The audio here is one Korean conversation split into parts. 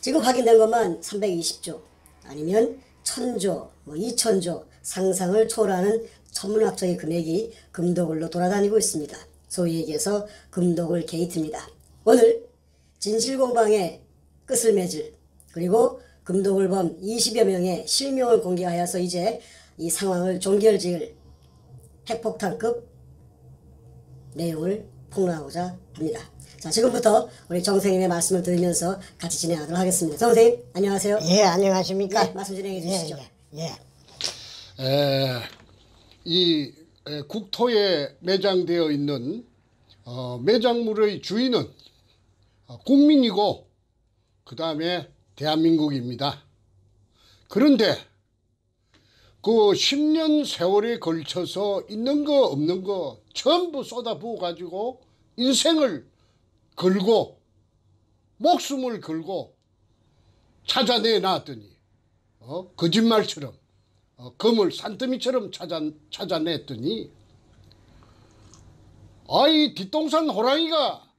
지금 확인된 것만 320조 아니면 1000조, 뭐 2000조 상상을 초월하는 천문학적인 금액이 금도굴로 돌아다니고 있습니다. 소위 얘기해서 금도굴 게이트입니다. 오늘 진실공방의 끝을 맺을 그리고 금도굴범 20여 명의 실명을 공개하여서 이제 이 상황을 종결지을 핵폭탄급 내용을 폭로하고자 합니다. 자, 지금부터 우리 정 선생님의 말씀을 들으면서 같이 진행하도록 하겠습니다. 정 선생님, 안녕하세요. 예, 안녕하십니까? 네, 말씀 진행해 주시죠. 예, 예. 에, 이 에, 국토에 매장되어 있는 어, 매장물의 주인은 어, 국민이고 그 다음에 대한민국입니다. 그런데 그 10년 세월에 걸쳐서 있는 거 없는 거 전부 쏟아부어 가지고 인생을 걸고 목숨을 걸고 찾아내 놨더니 어? 거짓말처럼 어, 검을 산더미처럼 찾아, 찾아냈더니 아이 뒷동산 호랑이가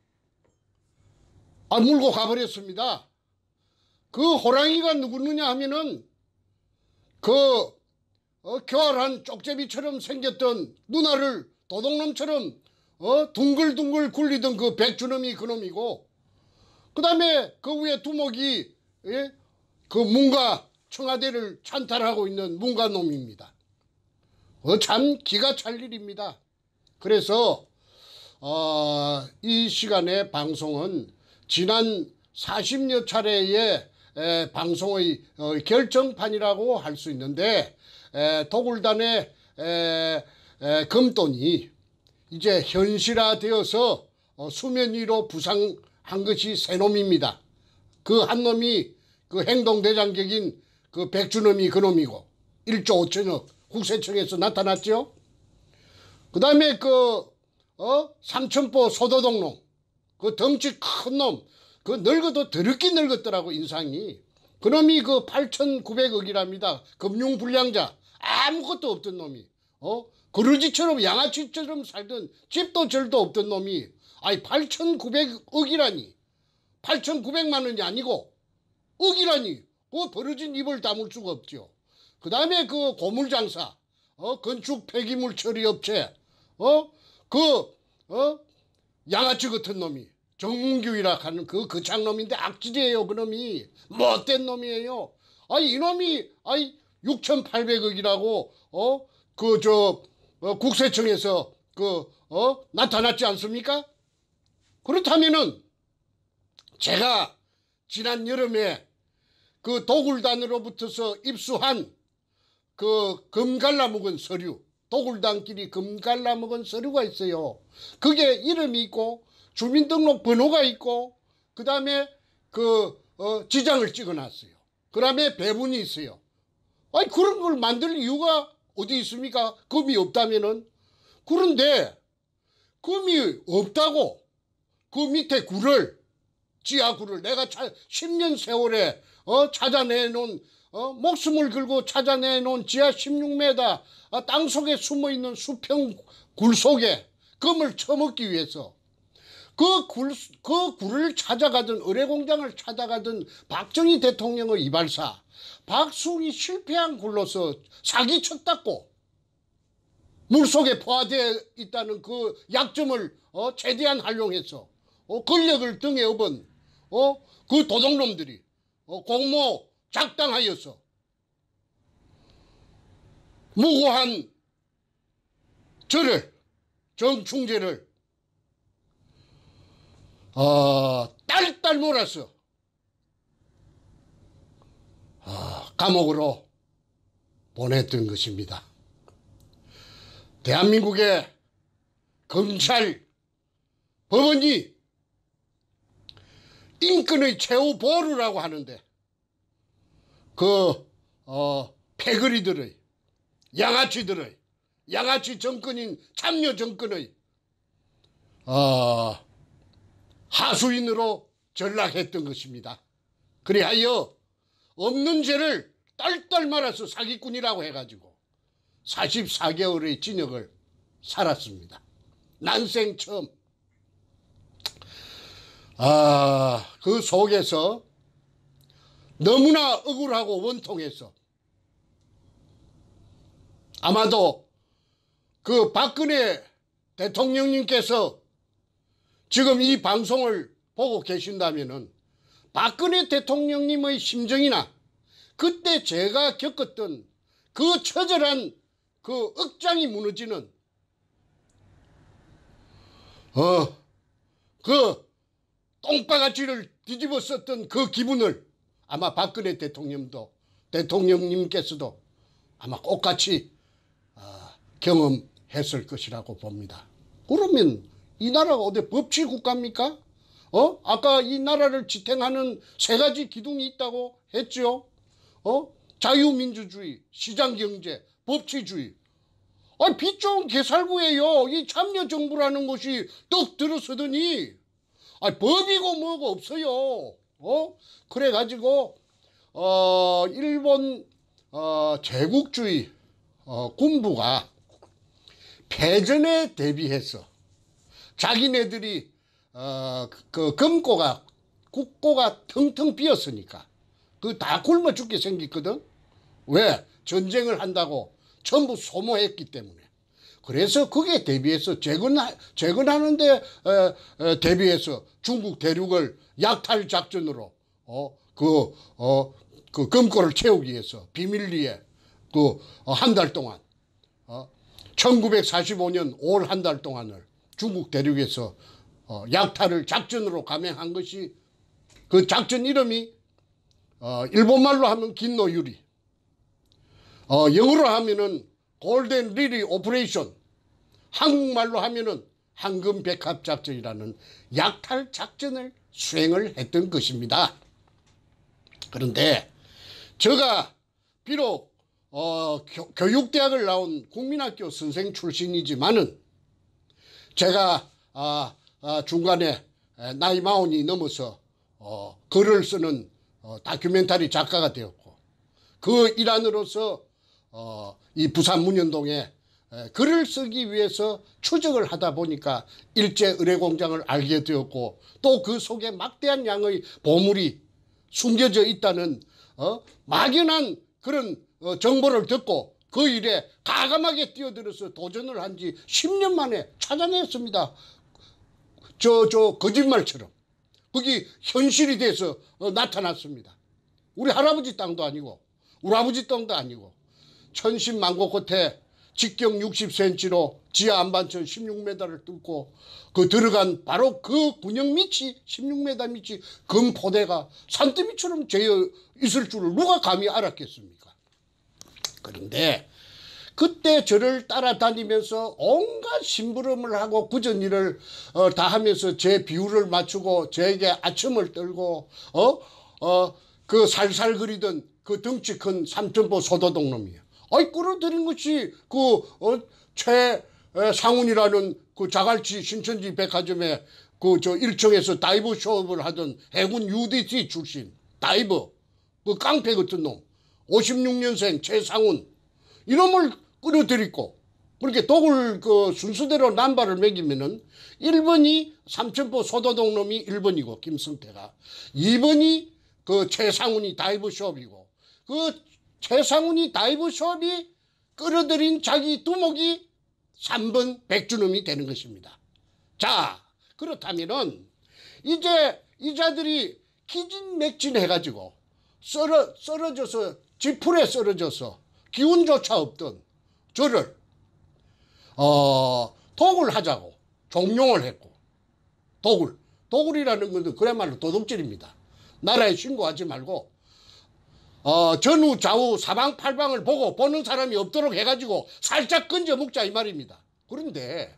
아 물고 가버렸습니다. 그 호랑이가 누구느냐 하면은 그 어, 교활한 쪽제비처럼 생겼던 누나를 도둑놈처럼 어, 둥글둥글 굴리던 그 백주놈이 그놈이고 그 다음에 그 위에 두목이 예? 그 문가 청와대를 찬탈하고 있는 문가놈입니다. 어, 참 기가 찰 일입니다. 그래서 어, 이 시간의 방송은 지난 40여 차례의 에, 방송의 어, 결정판이라고 할 수 있는데 에, 도굴단의 에, 에, 금돈이 이제 현실화되어서 어, 수면 위로 부상한 것이 세 놈입니다. 그 한 놈이 그 행동대장격인 그 백주놈이 그 놈이고 1조 5천억 국세청에서 나타났죠. 그 다음에 그, 어, 삼천포 소도동 놈, 그 덩치 큰 놈, 그 늙어도 더럽게 늙었더라고, 인상이. 그 놈이 그 8,900억이랍니다. 금융불량자. 아무것도 없던 놈이. 어? 그루지처럼 양아치처럼 살던 집도 절도 없던 놈이. 아니, 8,900억이라니. 8,900만 원이 아니고, 억이라니. 그 벌어진 입을 다물 수가 없죠. 그 다음에 그 고물장사, 어, 건축 폐기물 처리 업체, 어, 그, 어, 양아치 같은 놈이, 정문규이라 하는 그 거창놈인데 악질이에요, 그 놈이. 못된 놈이에요. 아니, 이놈이, 아이, 6,800억이라고, 어, 그, 저, 어, 국세청에서 그, 어, 나타났지 않습니까? 그렇다면은, 제가 지난 여름에 그 도굴단으로부터서 입수한 그 금갈라먹은 서류, 도굴단끼리 금갈라먹은 서류가 있어요. 그게 이름이 있고 주민등록 번호가 있고 그 다음에 그 어, 지장을 찍어놨어요. 그 다음에 배분이 있어요. 아니 그런 걸 만들 이유가 어디 있습니까? 금이 없다면은 그런데 금이 없다고 그 밑에 굴을 지하 굴을 내가 차, 10년 세월에 어, 찾아내놓은 어, 목숨을 걸고 찾아내놓은 지하 16m 아, 땅 속에 숨어 있는 수평 굴 속에 금을 처먹기 위해서 그 굴, 그 굴을 찾아가던 의뢰공장을 찾아가던 박정희 대통령의 이발사 박숙이 실패한 굴로서 사기쳤다고 물속에 포화되어 있다는 그 약점을 어, 최대한 활용해서 어, 권력을 등에 업은 어, 그 도둑놈들이 어, 공모 작당하여서 무고한 저를 정충제를 어, 딸딸 몰아서 어, 감옥으로 보냈던 것입니다. 대한민국의 검찰, 법원이 인권의 최후 보루라고 하는데 그 어, 패거리들의 양아치들의 양아치 정권인 참여 정권의 어, 하수인으로 전락했던 것입니다. 그리하여 없는 죄를 딸딸 말아서 사기꾼이라고 해가지고 44개월의 징역을 살았습니다. 난생 처음. 아, 그 속에서 너무나 억울하고 원통해서 아마도 그 박근혜 대통령님께서 지금 이 방송을 보고 계신다면은 박근혜 대통령님의 심정이나 그때 제가 겪었던 그 처절한 그 억장이 무너지는 어, 그 똥바가지를 뒤집어 썼던 그 기분을 아마 박근혜 대통령도 대통령님께서도 아마 똑같이 아, 경험했을 것이라고 봅니다. 그러면 이 나라가 어디 법치 국가입니까? 어? 아까 이 나라를 지탱하는 세 가지 기둥이 있다고 했죠. 어? 자유민주주의, 시장경제, 법치주의. 아, 빚 좋은 개살구예요. 이 참여정부라는 것이 떡 들어서더니, 아, 법이고 뭐고 없어요. 어? 그래가지고, 어, 일본, 어, 제국주의, 어, 군부가 패전에 대비해서 자기네들이, 어, 그 금고가, 국고가 텅텅 비었으니까 그 다 굶어 죽게 생겼거든. 왜? 전쟁을 한다고 전부 소모했기 때문에. 그래서 그게 대비해서 재건 재건하는데 에, 에, 대비해서 중국 대륙을 약탈 작전으로 어그어그 어, 그 금고를 채우기 위해서 비밀리에 그 한 달 동안 어 1945년 5월 한달 동안을 중국 대륙에서 어, 약탈을 작전으로 감행한 것이 그 작전 이름이 어, 일본말로 하면 긴노유리, 어, 영어로 하면은 Golden Lily Operation, 한국말로 하면은 황금 백합 작전이라는 약탈 작전을 수행을 했던 것입니다. 그런데 제가 비록 어, 교, 교육대학을 나온 국민학교 선생 출신이지만은 제가 아, 아, 중간에 에, 나이 마흔이 넘어서 어, 글을 쓰는 어, 다큐멘터리 작가가 되었고 그 일환으로서 어, 이 부산 문현동에 에, 글을 쓰기 위해서 추적을 하다 보니까 일제 의뢰 공장을 알게 되었고 또 그 속에 막대한 양의 보물이 숨겨져 있다는 어, 막연한 그런 어, 정보를 듣고 그 일에 가감하게 뛰어들어서 도전을 한 지 10년 만에 찾아냈습니다. 저, 저, 거짓말처럼. 그게 현실이 돼서 어, 나타났습니다. 우리 할아버지 땅도 아니고, 우리 아버지 땅도 아니고, 천신만고 끝에 직경 60cm로 지하 안반천 16m를 뚫고 그 들어간 바로 그 군영 밑이 16m 밑이 금포대가 산더미처럼 재어 있을 줄을 누가 감히 알았겠습니까? 그런데 그때 저를 따라다니면서 온갖 심부름을 하고 굳은 일을 어, 다 하면서 제 비율을 맞추고 저에게 아첨을 떨고 어 어 그 살살거리던 그 덩치 큰 삼천포 소도동 놈이에요. 아이 끌어들인 것이 그 최상훈이라는 그 자갈치 신천지 백화점에 그 저 1층에서 dive shop을 하던 해군 UDT 출신 다이버 그 깡패 같은 놈 56년생 최상훈 이놈을 끌어들이고 그렇게 독을 그 순서대로 넘버를 매기면은 1번이 삼천포 소도동 놈이 1번이고 김성태가 2번이 그 최상훈이 dive shop이고 그 최상훈이 dive shop이 끌어들인 자기 두목이 3번 백주놈이 되는 것입니다. 자 그렇다면은 이제 이 자들이 기진맥진 해가지고 썰어, 썰어져서 지풀에 썰어져서 기운조차 없던 저를 어, 독을 하자고 종용을 했고 독을 독을이라는 것은 그야말로 도둑질입니다. 나라에 신고하지 말고 어, 전후 좌우 사방팔방을 보고 보는 사람이 없도록 해가지고 살짝 건져 먹자 이 말입니다. 그런데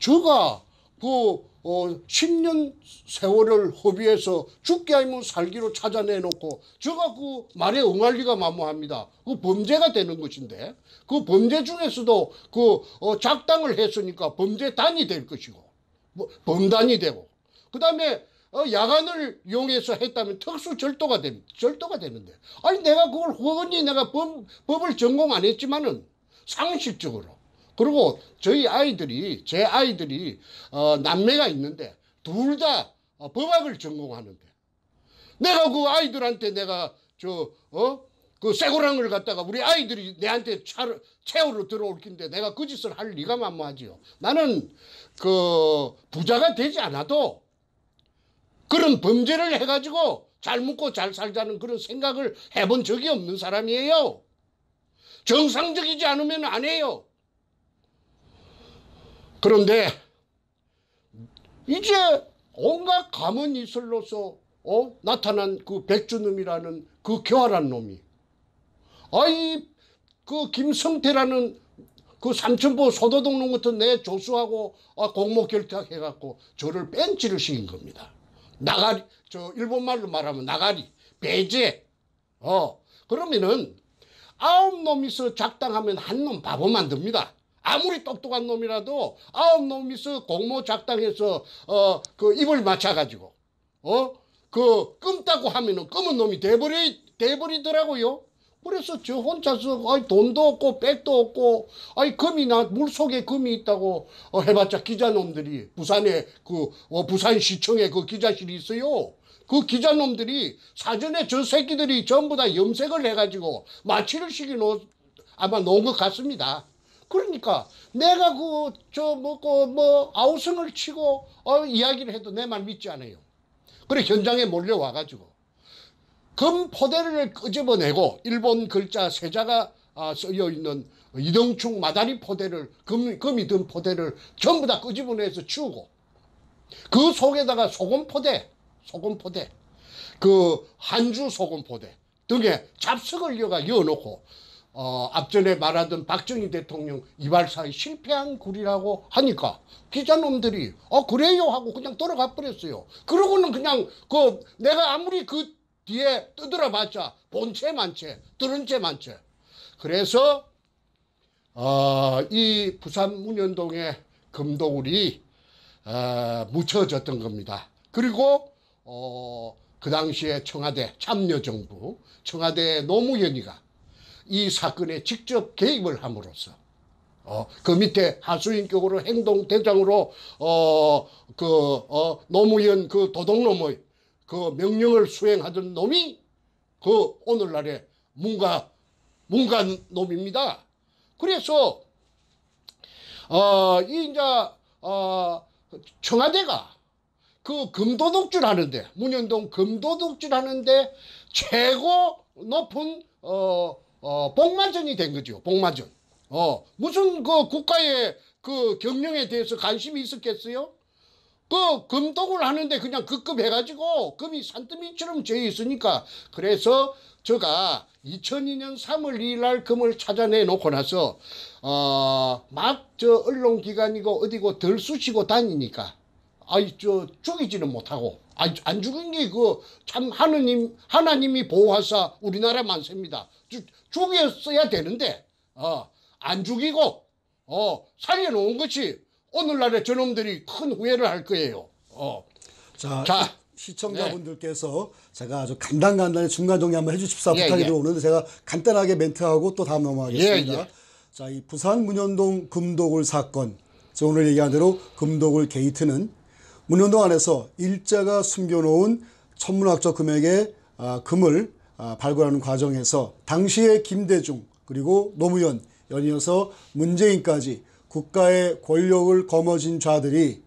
저가 그 어, 10년 세월을 허비해서 죽게 아니면 살기로 찾아내놓고 저가 그 말에 응할 리가 만무합니다. 그 범죄가 되는 것인데 그 범죄 중에서도 그 어, 작당을 했으니까 범죄단이 될 것이고 뭐, 범단이 되고 그 다음에 어, 야간을 이용해서 했다면 특수 절도가 됩니다. 절도가 되는데 아니 내가 그걸 허언니 내가 법, 법을 전공 안 했지만은 상식적으로 그리고 저희 아이들이 제 아이들이 어, 남매가 있는데 둘다 어, 법학을 전공하는데 내가 그 아이들한테 내가 저 어? 그 쇠고랑을 갖다가 우리 아이들이 내한테 차로, 채우러 들어올 긴데 내가 그 짓을 할 리가 만무하지요. 나는 그 부자가 되지 않아도 그런 범죄를 해가지고 잘 먹고 잘 살자는 그런 생각을 해본 적이 없는 사람이에요. 정상적이지 않으면 안 해요. 그런데 이제 온갖 감언 이슬로서 어? 나타난 그 백주놈이라는 그 교활한 놈이 아이 그 김성태라는 그 삼천포 소도동 놈 같은 내 조수하고 아, 공모 결탁해갖고 저를 뺀치를 시킨 겁니다. 나가리 저 일본 말로 말하면 나가리 배제 어 그러면은 아홉 놈이서 작당하면 한 놈 바보 만듭니다. 아무리 똑똑한 놈이라도 아홉 놈이서 공모 작당해서 어 그 입을 맞춰가지고 어 그 끔다고 하면은 검은 놈이 돼버려 돼버리더라고요. 그래서 저 혼자서 아이 돈도 없고 백도 없고 아이 금이 나 물 속에 금이 있다고 어, 해봤자 기자놈들이 부산에 그 어, 부산시청에 그 기자실이 있어요. 그 기자놈들이 사전에 저 새끼들이 전부 다 염색을 해가지고 마취를 시키놓 아마 놓은 것 같습니다. 그러니까 내가 그 저 뭐고 뭐 아우성을 치고 어, 이야기를 해도 내 말 믿지 않아요. 그래 현장에 몰려와 가지고 금 포대를 끄집어내고 일본 글자 세자가 아, 쓰여 있는 이동충 마다리 포대를 금, 금이 든 포대를 전부 다 끄집어내서 치우고 그 속에다가 소금 포대, 소금 포대, 그 한주 소금 포대 등에 잡석을 여가 여놓고 어, 앞전에 말하던 박정희 대통령 이발사에 실패한 굴이라고 하니까 기자놈들이 어 그래요 하고 그냥 돌아가 버렸어요. 그러고는 그냥 그 내가 아무리 그 뒤에 떠들어 봤자 본체 만체 들은 채 만체 그래서 어, 이 부산 문현동의 금도굴이 어, 묻혀졌던 겁니다. 그리고 어, 그 당시에 청와대 참여정부 청와대 노무현이가 이 사건에 직접 개입을 함으로써 어, 그 밑에 하수인격으로 행동대장으로 어, 그 어, 노무현 그 도둑놈의 그 명령을 수행하던 놈이 그 오늘날의 문가 문간 놈입니다. 그래서 어 이 이제 어 청와대가 그 금도둑질 하는데 문현동 금도둑질 하는데 최고 높은 어, 어 복마전이 된 거죠. 복마전. 어 무슨 그 국가의 그 경영에 대해서 관심이 있었겠어요? 그 금독을 하는데 그냥 급급해가지고 금이 산더미처럼 져 있으니까 그래서 제가 2002년 3월 2일 날 금을 찾아내 놓고 나서 어 막 저 언론기관이고 어디고 덜 쑤시고 다니니까 아이 저 죽이지는 못하고 아, 안 죽은 게 그 참 하느님 하나님이 보호하사 우리나라 만세입니다. 죽, 죽였어야 되는데 어 안 죽이고 어 살려놓은 것이 오늘날의 저놈들이 큰 후회를 할 거예요. 어. 자, 자, 네. 시청자분들께서 제가 아주 간단간단히 중간 정리 한번 해주십사 예, 부탁이 예. 들어오는데 제가 간단하게 멘트하고 또 다음 넘어가겠습니다. 예, 예. 자, 이 부산 문현동 금도굴 사건, 저 오늘 얘기한 대로 금도굴 게이트는 문현동 안에서 일자가 숨겨놓은 천문학적 금액의 아, 금을 아, 발굴하는 과정에서 당시의 김대중 그리고 노무현 연이어서 문재인까지 국가의 권력을 거머쥔 자들이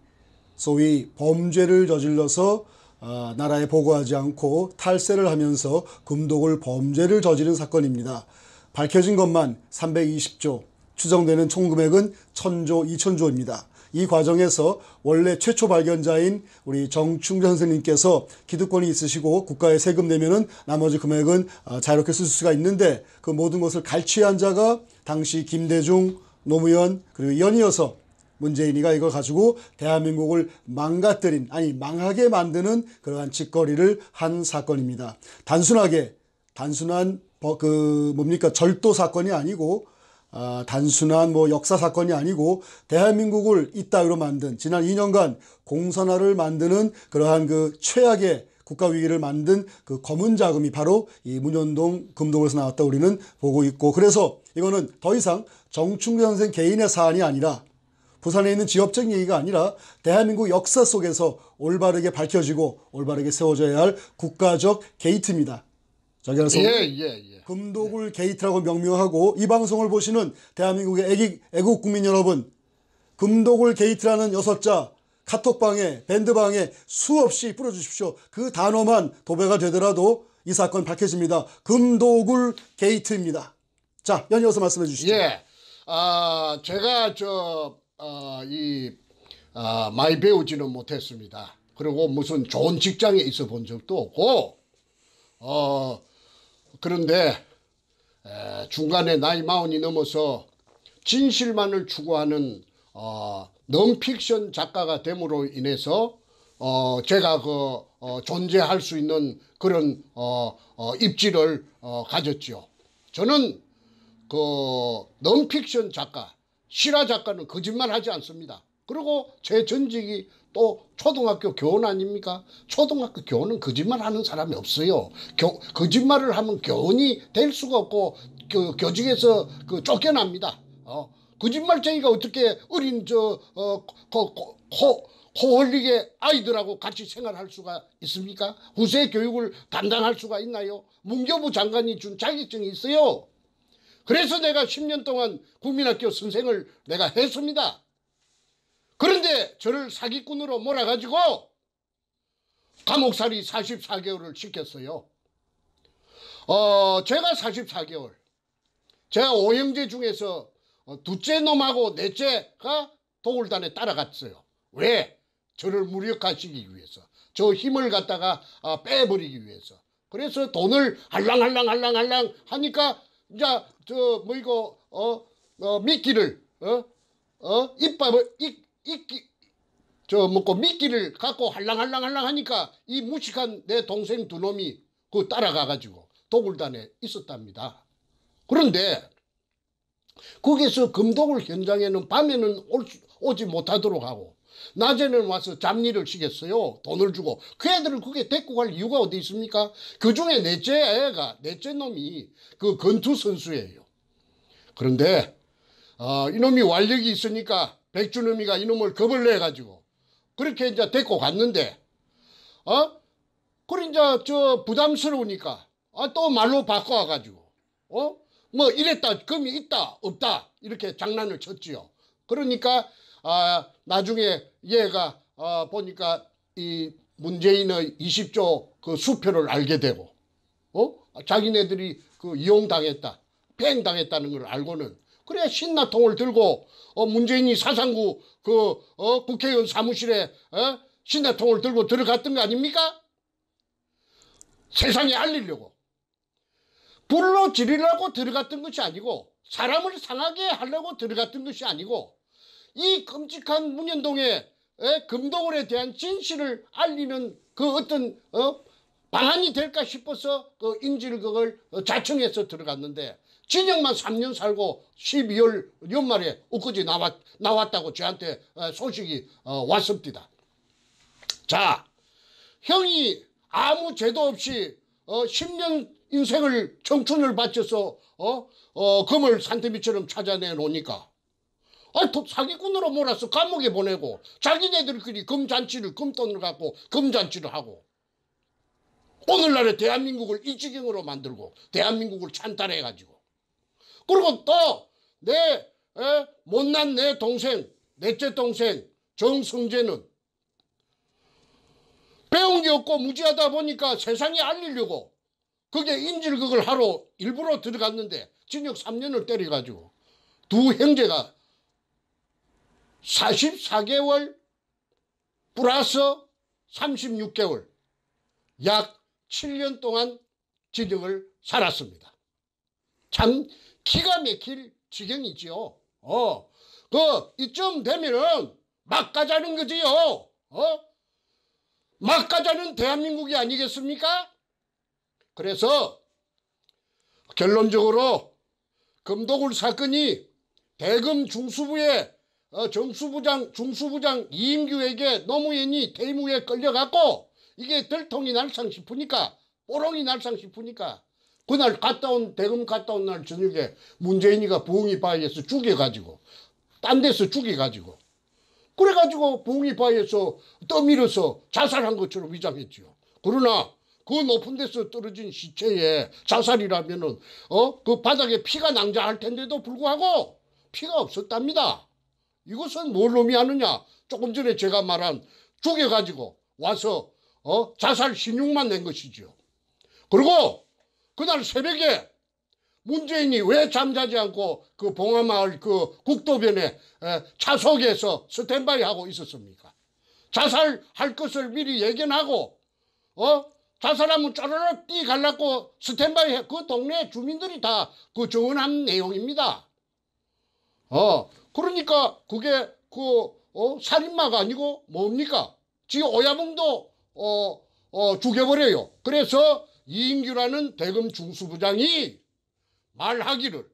소위 범죄를 저질러서 아, 나라에 보고하지 않고 탈세를 하면서 금독을 범죄를 저지른 사건입니다. 밝혀진 것만 320조, 추정되는 총 금액은 1000조, 2000조입니다. 이 과정에서 원래 최초 발견자인 우리 정충전 선생님께서 기득권이 있으시고 국가에 세금 내면은 나머지 금액은 아, 자유롭게 쓸 수가 있는데 그 모든 것을 갈취한 자가 당시 김대중, 노무현 그리고 연이어서 문재인이가 이걸 가지고 대한민국을 망가뜨린 아니 망하게 만드는 그러한 짓거리를 한 사건입니다. 단순하게 단순한 버- 그 뭡니까 절도 사건이 아니고 아, 단순한 뭐 역사 사건이 아니고 대한민국을 이따위로 만든 지난 2년간 공산화를 만드는 그러한 그 최악의 국가 위기를 만든 그 검은 자금이 바로 이 문현동 금독에서 나왔다 우리는 보고 있고 그래서 이거는 더 이상 정충근 선생 개인의 사안이 아니라 부산에 있는 지역적 얘기가 아니라 대한민국 역사 속에서 올바르게 밝혀지고 올바르게 세워져야 할 국가적 게이트입니다. 저기 그래서 예, 예, 예. 금도굴 게이트라고 명명하고 이 방송을 보시는 대한민국의 애기, 애국 국민 여러분 금도굴 게이트라는 여섯 자 카톡방에 밴드방에 수없이 뿌려주십시오. 그 단어만 도배가 되더라도 이 사건 밝혀집니다. 금도굴 게이트입니다. 자, 연이어서 말씀해 주시죠. 예. 아, 제가 저, 아, 이, 아, 많이 배우지는 못했습니다. 그리고 무슨 좋은 직장에 있어 본 적도 없고, 어, 그런데, 에, 중간에 나이 마흔이 넘어서 진실만을 추구하는, 어, 넌픽션 작가가 됨으로 인해서, 어, 제가 그, 어, 존재할 수 있는 그런, 어, 어, 입지를, 어, 가졌죠. 저는 그 넌픽션 작가, 실화 작가는 거짓말 하지 않습니다. 그리고 제 전직이 또 초등학교 교원 아닙니까? 초등학교 교원은 거짓말 하는 사람이 없어요. 교, 거짓말을 하면 교원이 될 수가 없고 그 교직에서 그 쫓겨납니다. 어, 거짓말쟁이가 어떻게 어린 저 어, 코, 코, 코, 코 흘리게 아이들하고 같이 생활할 수가 있습니까? 후세 교육을 담당할 수가 있나요? 문교부 장관이 준 자격증이 있어요. 그래서 내가 10년 동안 국민학교 선생을 내가 했습니다. 그런데 저를 사기꾼으로 몰아가지고 감옥살이 44개월을 시켰어요. 어, 제가 44개월. 제가 오형제 중에서 어, 둘째 놈하고 넷째가 도굴단에 따라갔어요. 왜? 저를 무력화시키기 위해서. 저 힘을 갖다가 아, 빼버리기 위해서. 그래서 돈을 할랑할랑할랑할랑 하니까 이제 저뭐 이거 어, 어 미끼를 어? 어? 이빨을 이 이끼 저 먹고 미끼를 갖고 할랑할랑할랑 하니까 이 무식한 내 동생 두 놈이 그 따라가 가지고 도굴단에 있었답니다. 그런데 거기서 금도굴 현장에는 밤에는 오지 못하도록 하고 낮에는 와서 잡일을 시켰어요. 돈을 주고 그 애들을 그게 데리고 갈 이유가 어디 있습니까? 그 중에 넷째 애가 넷째 놈이 그 건투 선수예요. 그런데 어, 이놈이 완력이 있으니까 백준음이가 이놈을 겁을 내 가지고 그렇게 이제 데리고 갔는데 어? 그래 이제 저 부담스러우니까 아, 또 말로 바꿔 가지고 어? 뭐 이랬다 금이 있다 없다 이렇게 장난을 쳤지요. 그러니까 아 나중에 얘가 아 보니까 이 문재인의 20조 그 수표를 알게 되고 어 자기네들이 그 이용당했다 팽당했다는 걸 알고는 그래 신나통을 들고 어 문재인이 사상구 그 어 국회의원 사무실에 어 신나통을 들고 들어갔던 거 아닙니까? 세상에 알리려고 불로 지르려고 들어갔던 것이 아니고 사람을 상하게 하려고 들어갔던 것이 아니고 이 끔찍한 문현동의 에, 금동울에 대한 진실을 알리는 그 어떤 어, 방안이 될까 싶어서 그 인질극을 어, 자청해서 들어갔는데 진영만 3년 살고 12월 연말에 엊그제 나왔, 나왔다고 저한테 어, 소식이 어, 왔습니다. 자, 형이 아무 죄도 없이 어, 10년 인생을 청춘을 바쳐서 어, 어, 금을 산더미처럼 찾아내 놓으니까. 아, 또 사기꾼으로 몰아서 감옥에 보내고 자기네들끼리 금잔치를 금돈을 갖고 금잔치를 하고. 오늘날의 대한민국을 이 지경으로 만들고 대한민국을 찬탈해 가지고 그리고 또 내 못난 내 동생 넷째 동생 정성재는 배운 게 없고 무지하다 보니까 세상에 알리려고 그게 인질극을 하러 일부러 들어갔는데 징역 3년을 때려가지고 두 형제가 44개월 플러스 36개월 약 7년 동안 징역을 살았습니다. 참 기가 막힐 지경이지요. 어, 그 이쯤 되면은 막 가자는 거지요. 어? 막 가자는 대한민국이 아니겠습니까? 그래서 결론적으로 금도굴 사건이 대금 중수부의 어, 정수부장 중수부장 이인규에게 노무현이 대무에 끌려갔고 이게 들통이 날상 싶으니까 뽀롱이 날상 싶으니까 그날 갔다 온 대금 갔다 온 날 저녁에 문재인이가 부흥이 바위에서 죽여가지고 딴 데서 죽여가지고 그래가지고 부흥이 바위에서 떠밀어서 자살한 것처럼 위장했지요. 그러나 그 높은 데서 떨어진 시체에 자살이라면은 어 그 바닥에 피가 낭자할 텐데도 불구하고 피가 없었답니다. 이것은 뭘 의미하느냐? 조금 전에 제가 말한 죽여가지고 와서 어 자살 신용만 낸 것이죠. 그리고 그날 새벽에 문재인이 왜 잠자지 않고 그 봉화마을 그 국도변에 에, 차석에서 스탠바이 하고 있었습니까? 자살할 것을 미리 예견하고 어 자살하면 쪼르륵 뛰 갈라고 스탠바이 해. 그 동네 주민들이 다 그 정언한 내용입니다. 어 그러니까 그게 그 어, 살인마가 아니고 뭡니까? 지 오야봉도 어, 어, 죽여버려요. 그래서 이인규라는 대검 중수부장이 말하기를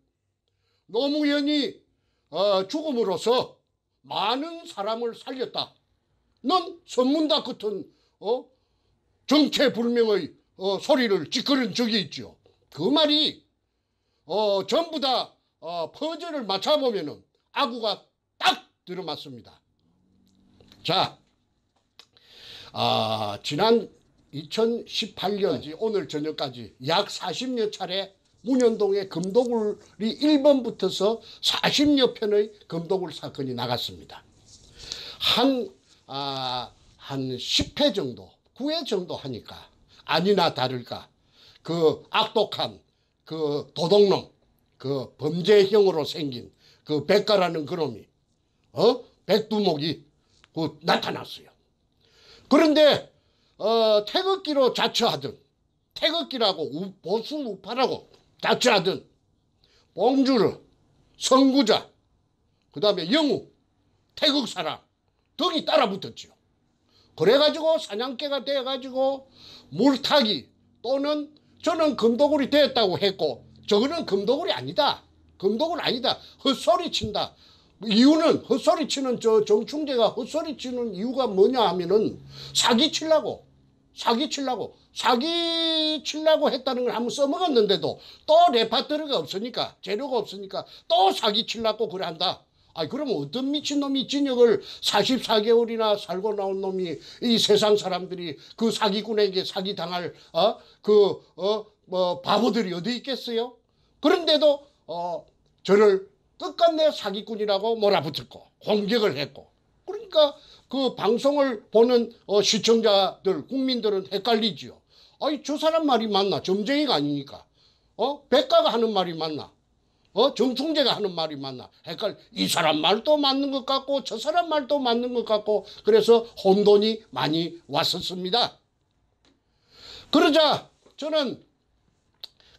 노무현이 어, 죽음으로써 많은 사람을 살렸다. 넌 선문다 같은 어? 정체불명의 어, 소리를 찌끄른 적이 있죠. 그 말이 어, 전부 다 어, 퍼즐을 맞춰보면 은 아구가 딱 들어맞습니다. 자, 아, 지난 2018년 오늘 저녁까지 약 40여 차례 문현동의 금도굴이 1번부터서 40여 편의 금도굴 사건이 나갔습니다. 한, 아, 한 10회 정도, 9회 정도 하니까 아니나 다를까 그 악독한 그 도둑놈, 그 범죄형으로 생긴 그 백가라는 그놈이, 어? 백두목이 그 나타났어요. 그런데, 어, 태극기로 자처하든, 태극기라고 우- 보수 우파라고 자처하든, 봉주르, 선구자, 그 다음에 영우, 태극사랑 등이 따라붙었죠. 그래가지고 사냥개가 돼가지고 물타기 또는 저는 금도굴이 되었다고 했고 저거는 금도굴이 아니다. 금도굴 아니다. 헛소리 친다. 이유는 헛소리 치는 저 정충재가 헛소리 치는 이유가 뭐냐 하면은 사기 치려고 사기 치려고 사기 치려고 했다는 걸 한번 써먹었는데도 또 레파토리가 없으니까 재료가 없으니까 또 사기 치려고 그래 한다. 아, 그러면 어떤 미친놈이 진역을 44개월이나 살고 나온 놈이 이 세상 사람들이 그 사기꾼에게 사기당할, 어, 그, 어, 뭐, 바보들이 어디 있겠어요? 그런데도, 어, 저를 끝끝내 사기꾼이라고 몰아붙였고, 공격을 했고. 그러니까 그 방송을 보는 어, 시청자들, 국민들은 헷갈리지요. 아니, 저 사람 말이 맞나? 점쟁이가 아니니까. 어? 백가가 하는 말이 맞나? 어? 정충재가 하는 말이 맞나? 헷갈, 이 사람 말도 맞는 것 같고, 저 사람 말도 맞는 것 같고, 그래서 혼돈이 많이 왔었습니다. 그러자 저는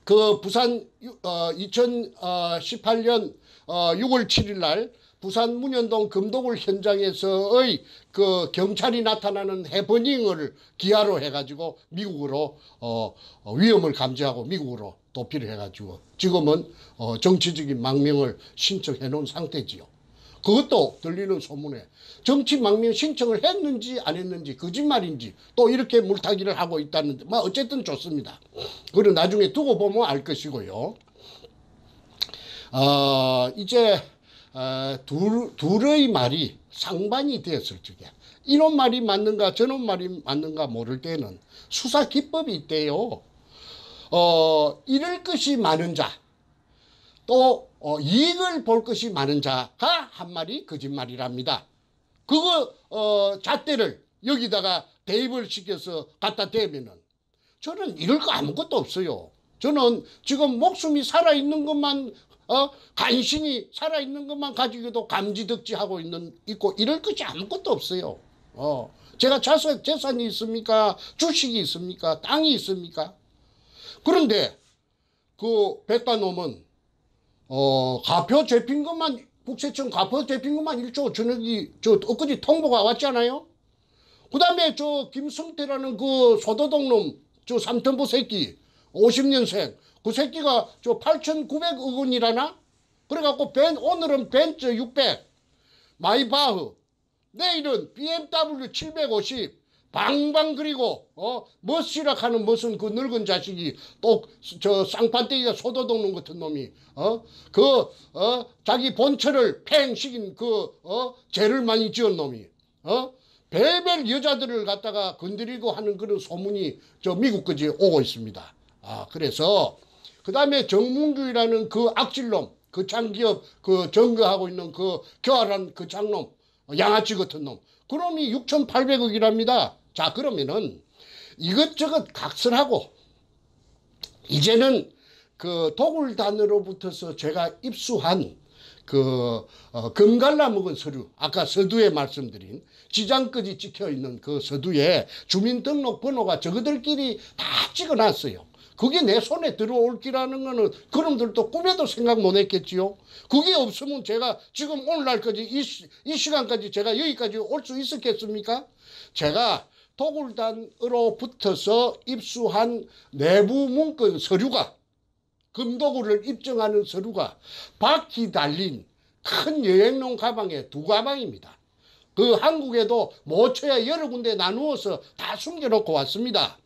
그 부산 유- 어, 2018년 어, 6월 7일 날 부산 문현동 금도굴 현장에서의 그 경찰이 나타나는 해버닝을 기하로 해가지고 미국으로 어, 어, 위험을 감지하고 미국으로 도피를 해가지고 지금은 어, 정치적인 망명을 신청해 놓은 상태지요. 그것도 들리는 소문에 정치 망명 신청을 했는지 안 했는지 거짓말인지 또 이렇게 물타기를 하고 있다는데 뭐 어쨌든 좋습니다. 그리고 나중에 두고 보면 알 것이고요. 어, 이제 어, 둘, 둘의 말이 상반이 되었을 적에 이놈 말이 맞는가 저놈 말이 맞는가 모를 때는 수사 기법이 있대요. 어, 잃을 것이 많은 자, 또 어, 이익을 볼 것이 많은 자가 한 말이 거짓말이랍니다. 그거 어, 잣대를 여기다가 대입을 시켜서 갖다 대면은 저는 이럴 거 아무것도 없어요. 저는 지금 목숨이 살아 있는 것만 어 간신히 살아 있는 것만 가지고도 감지덕지하고 있는 있고 이럴 것이 아무것도 없어요. 어 제가 자산 재산이 있습니까? 주식이 있습니까? 땅이 있습니까? 그런데 그 백반놈은 어 가표 잡힌 것만 국세청 가표 잡힌 것만 1조 전액이 저 엊그제 통보가 왔잖아요. 그 다음에 저 김성태라는 그 소도동놈 저 삼천포 새끼 50년생 그 새끼가 저 8,900억 원이라나? 그래갖고 벤 오늘은 벤츠 600 마이바흐. 내일은 BMW 750 방방 그리고 어 머시락하는 무슨 그 늙은 자식이 또 저 쌍판대기가 소도독놈 같은 놈이 어? 그어 자기 본처를 팽 시킨 그어 죄를 많이 지은 놈이 어? 별별 여자들을 갖다가 건드리고 하는 그런 소문이 저 미국 까지 오고 있습니다. 아 그래서 그 다음에 정문규라는 그 악질놈, 그 장기업 그 점거하고 있는 그 교활한 그 장놈, 양아치 같은 놈, 그놈이 6,800억이랍니다. 자 그러면은 이것저것 각설하고 이제는 그 도굴단으로부터서 제가 입수한 그 어, 금갈라 먹은 서류 아까 서두에 말씀드린 지장까지 찍혀 있는 그 서두에 주민등록번호가 저그들끼리 다 찍어놨어요. 그게 내 손에 들어올 기라는 거는 그놈들도 꿈에도 생각 못 했겠지요. 그게 없으면 제가 지금 오늘날까지 이, 시- 이 시간까지 제가 여기까지 올 수 있었겠습니까? 제가 도굴단으로 붙어서 입수한 내부 문건 서류가 금도구를 입증하는 서류가 바퀴 달린 큰 여행용 가방에 두 가방입니다. 그 한국에도 모처야 여러 군데 나누어서 다 숨겨놓고 왔습니다.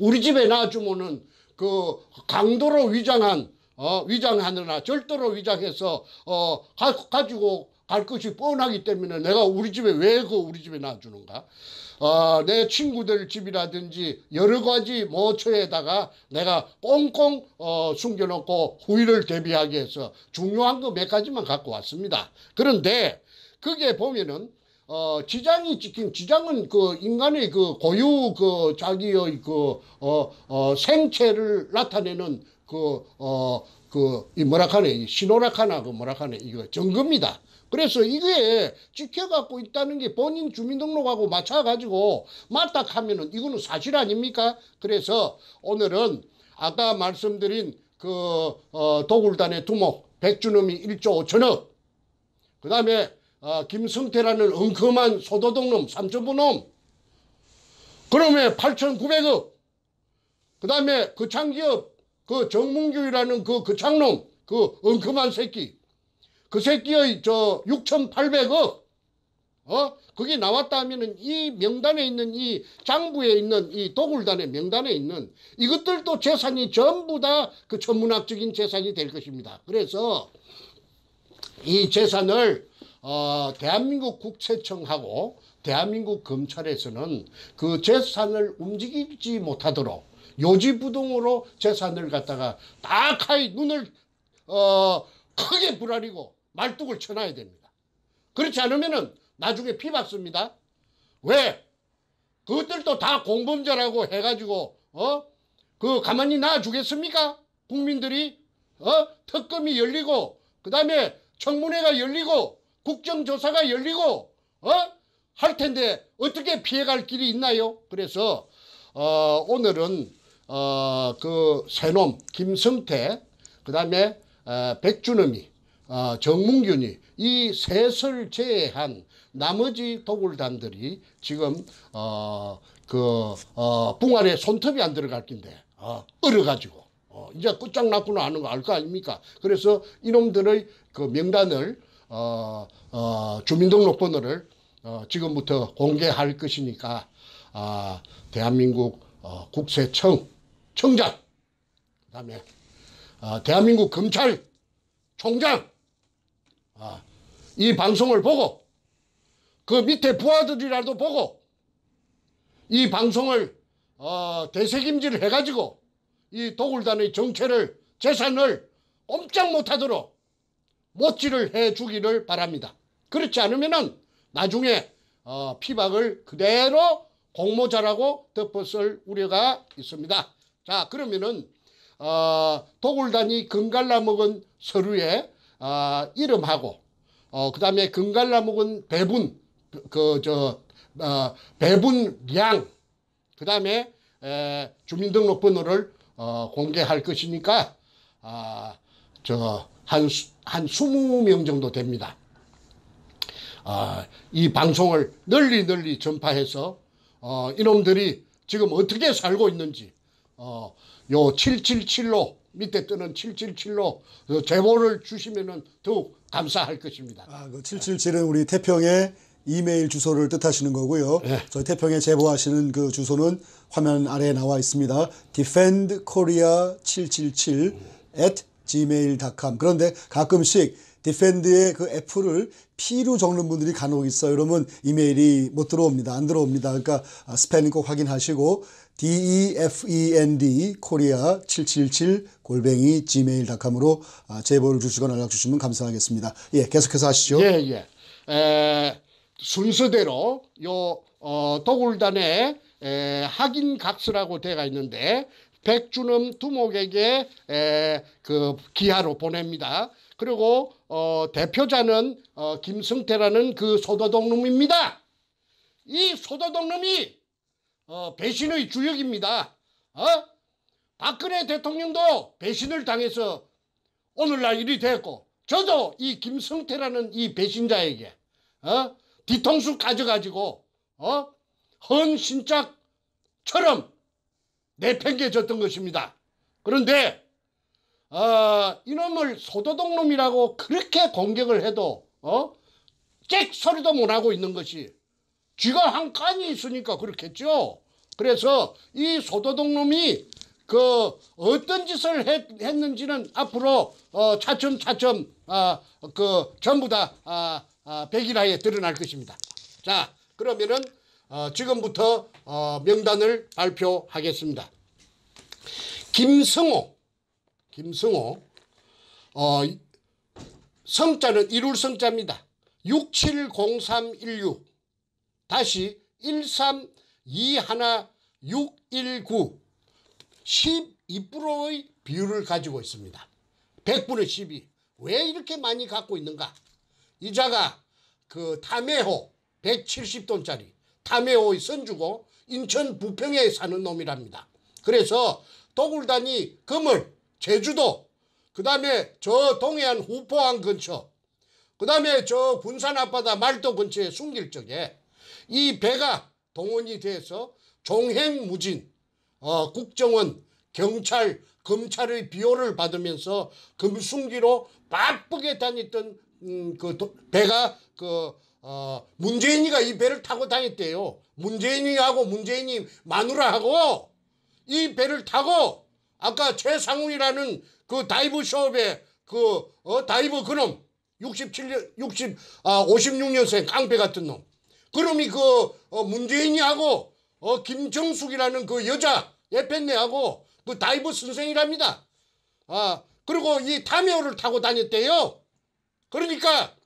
우리 집에 놔주면은 그 강도로 위장한 어 위장하느나 절도로 위장해서 어 가, 가지고 갈 것이 뻔하기 때문에 내가 우리 집에 왜 그 우리 집에 놔주는가? 어, 내 친구들 집이라든지 여러 가지 모처에다가 내가 꽁꽁 어, 숨겨놓고 후일을 대비하기 위해서 중요한 거 몇 가지만 갖고 왔습니다. 그런데 그게 보면은 어, 지장이 찍힌 지장은 그 인간의 그 고유 그 자기의 그 어, 어, 생체를 나타내는 그 어, 그, 이 뭐라 카네, 이 신호락하나, 그 뭐라 카네, 이거 증거입니다. 그래서 이게 찍혀갖고 있다는 게 본인 주민등록하고 맞춰가지고 맞다 하면은 이거는 사실 아닙니까? 그래서 오늘은 아까 말씀드린 그, 어, 도굴단의 두목, 백주놈이 1조 5천억, 그 다음에 어, 김성태라는 엉큼한 소도둑놈, 삼천부놈, 그러면 8,900억, 그 다음에 그 창기업, 그 정문규라는 그, 그 창놈, 그 엉큼한 새끼, 그 새끼의 저 6,800억, 어? 그게 나왔다 하면은 이 명단에 있는 이 장부에 있는 이 도굴단의 명단에 있는 이것들도 재산이 전부 다 그 천문학적인 재산이 될 것입니다. 그래서 이 재산을 어, 대한민국 국세청하고 대한민국 검찰에서는 그 재산을 움직이지 못하도록 요지부동으로 재산을 갖다가 딱하이 눈을 어, 크게 부라리고 말뚝을 쳐놔야 됩니다. 그렇지 않으면은 나중에 피받습니다. 왜? 그것들도 다 공범자라고 해가지고 어? 그 가만히 놔주겠습니까? 국민들이 어? 특검이 열리고 그 다음에 청문회가 열리고 국정조사가 열리고 어? 할 텐데 어떻게 피해갈 길이 있나요? 그래서 어, 오늘은 어, 그 새놈 김성태 그 다음에 어, 백준음이 어, 정문균이 이 셋을 제외한 나머지 도굴단들이 지금 어, 그 어, 붕알에 손톱이 안 들어갈 낀데 어, 얼어가지고 어, 이제 끝장났구나 하는 거 알 거 아닙니까? 그래서 이놈들의 그 명단을 어, 어, 주민등록번호를 어, 지금부터 공개할 것이니까 아, 대한민국 어, 국세청 청장 그다음에 어, 대한민국 검찰 총장 아, 이 방송을 보고 그 밑에 부하들이라도 보고 이 방송을 어, 대책임질 해가지고 이 도굴단의 정체를 재산을 꼼짝 못하도록 못질을 해주기를 바랍니다. 그렇지 않으면은 나중에 어, 피박을 그대로 공모자라고 덮었을 우려가 있습니다. 자 그러면은 어, 도굴단이 금갈라 먹은 서류에 어, 이름하고 어, 그 다음에 금갈라 먹은 배분 그 저 어, 배분량 그 다음에 주민등록번호를 어, 공개할 것이니까 아, 저 한 한 20명 정도 됩니다. 아, 이 방송을 널리 널리 전파해서 어, 이놈들이 지금 어떻게 살고 있는지 어, 요 777로 밑에 뜨는 777로 제보를 주시면은 더욱 감사할 것입니다. 아, 그 777은 우리 태평의 이메일 주소를 뜻하시는 거고요. 네. 저희 태평에 제보하시는 그 주소는 화면 아래에 나와 있습니다. defendkorea777 at gmail.com. 그런데 가끔씩 defend의 그 F를 P로 적는 분들이 간혹 있어요. 그러면 이메일이 못 들어옵니다. 안 들어옵니다. 그러니까 아, 스펠링 꼭 확인하시고 defend 코리아 777 골뱅이 gmail.com으로 아, 제보를 주시거나 연락 주시면 감사하겠습니다. 예, 계속해서 하시죠. 예, 예. 에, 순서대로 요 어, 도굴단의 에, 확인 각서라고 되어 있는데 백주놈 두목에게 에, 그 기하로 보냅니다. 그리고 어, 대표자는 어, 김승태라는 그 소도동놈입니다. 이 소도동놈이 어, 배신의 주역입니다. 어? 박근혜 대통령도 배신을 당해서 오늘날 일이 됐고 저도 이 김성태라는 이 배신자에게 어? 뒤통수 가져가지고 어? 헌신짝처럼 내팽개졌던 것입니다. 그런데 어, 이놈을 소도동 놈이라고 그렇게 공격을 해도 어? 짹 소리도 못 하고 있는 것이 쥐가 한 칸이 있으니까 그렇겠죠. 그래서 이 소도동 놈이 그 어떤 짓을 했, 했는지는 앞으로 어, 차츰 차츰 아, 그 전부 다 아, 아, 백일하에 드러날 것입니다. 자 그러면은 어, 지금부터 어, 명단을 발표하겠습니다. 김승호, 김승호, 어, 성자는 이룰 성자입니다. 670316 다시 132119 12%의 비율을 가지고 있습니다. 100분의 12. 왜 이렇게 많이 갖고 있는가? 이자가 그 담해호 170돈짜리 담해호의 선주고 인천 부평에 사는 놈이랍니다. 그래서 도굴단이 금을 제주도 그 다음에 저 동해안 후포항 근처 그 다음에 저 군산 앞바다 말도 근처에 숨길 적에 이 배가 동원이 돼서 종행무진 어, 국정원, 경찰, 검찰의 비호를 받으면서 금숭기로 바쁘게 다녔던 음, 그 도- 배가 그 어, 문재인이가 이 배를 타고 다녔대요. 문재인이하고 문재인이 마누라하고 이 배를 타고 아까 최상훈이라는 그 dive shop의 그 어, dive 그놈 67년 60 아, 56년생 깡패 같은 놈 그놈이 그 어, 문재인이하고 어, 김정숙이라는 그 여자 여편네하고 그 dive 선생이랍니다. 아 그리고 이 담요를 타고 다녔대요. 그러니까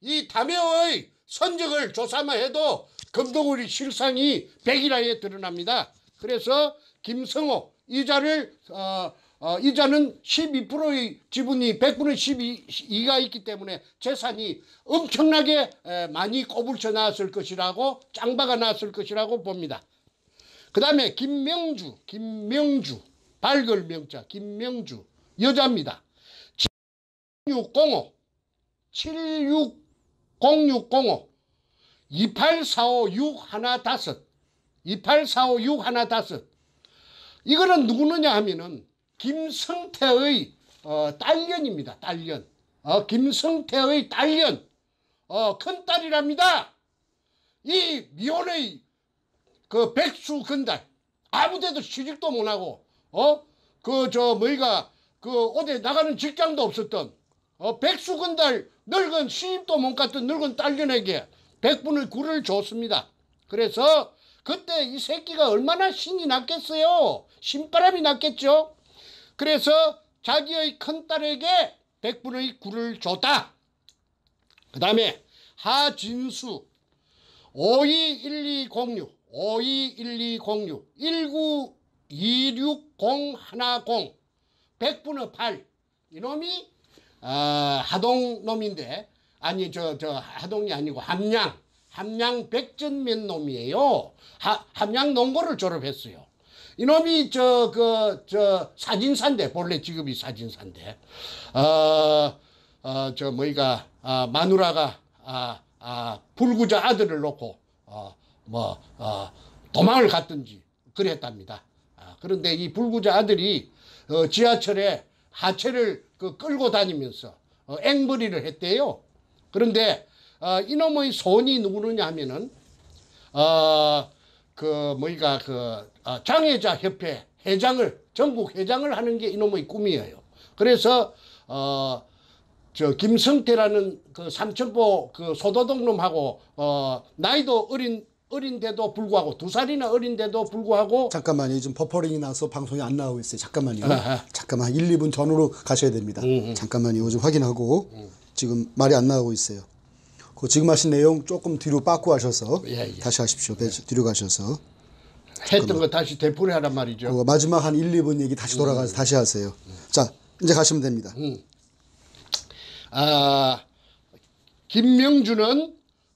이 담요의 선적을 조사만 해도 금도굴의 실상이 백일하에 드러납니다. 그래서 김성호 이자를 어, 어, 이자는 12%의 지분이 100분의 12가 있기 때문에 재산이 엄청나게 에, 많이 꼬불쳐 나왔을 것이라고 짱박아 나왔을 것이라고 봅니다. 그 다음에 김명주, 김명주, 발글 명자, 김명주, 여자입니다. 7605, 760605, 28456 하나 다섯, 28456 하나 다섯. 이거는 누구느냐 하면은 김성태의 어, 딸년입니다. 딸년. 어, 김성태의 딸년. 어, 큰딸이랍니다. 이 미혼의 그 백수 건달 아무데도 취직도 못하고 어 그 저 뭐이가 그 어디 나가는 직장도 없었던 어 백수 건달 늙은 시집도 못 갔던 늙은 딸년에게 백분의 굴을 줬습니다. 그래서 그때 이 새끼가 얼마나 신이 났겠어요. 신바람이 났겠죠. 그래서 자기의 큰딸에게 백분의 굴을 줬다. 그 다음에 하진수 521206 521206 1926010 100분의 8 이놈이 어, 하동 놈인데 아니 저 저 하동이 아니고 함양 함양 백전면 놈이에요. 하, 함양 농고를 졸업했어요. 이놈이 저 그 저 사진사인데 본래 직업이 사진사인데 어어저 뭐이가 아, 마누라가 아, 아 불구자 아들을 놓고 어뭐 어, 도망을 갔든지 그랬답니다. 아, 그런데 이 불구자 아들이 어, 지하철에 하체를 그 끌고 다니면서 어, 앵벌이를 했대요. 그런데 어, 이놈의 손이 누구느냐 하면은 어, 그 뭐이가 그 어, 장애자 협회 회장을 전국 회장을 하는 게 이놈의 꿈이에요. 그래서 어, 저 김성태라는 그 삼천포 그 소도동 놈하고 어 나이도 어린 어린데도 불구하고 두 살이나 어린데도 불구하고 잠깐만요. 지금 버퍼링이 나서 방송이 안 나오고 있어요. 잠깐만요. 아하. 잠깐만 1, 2분 전후로 가셔야 됩니다. 잠깐만요. 좀 확인하고 지금 말이 안 나오고 있어요. 그 지금 하신 내용 조금 뒤로 빠꾸 하셔서 예, 예. 다시 하십시오. 배- 뒤로 가셔서 했던 거 다시 되풀이 하란 말이죠. 그 마지막 한 1, 2분 얘기 다시 돌아가서 다시 하세요. 자, 이제 가시면 됩니다. 아, 김명주는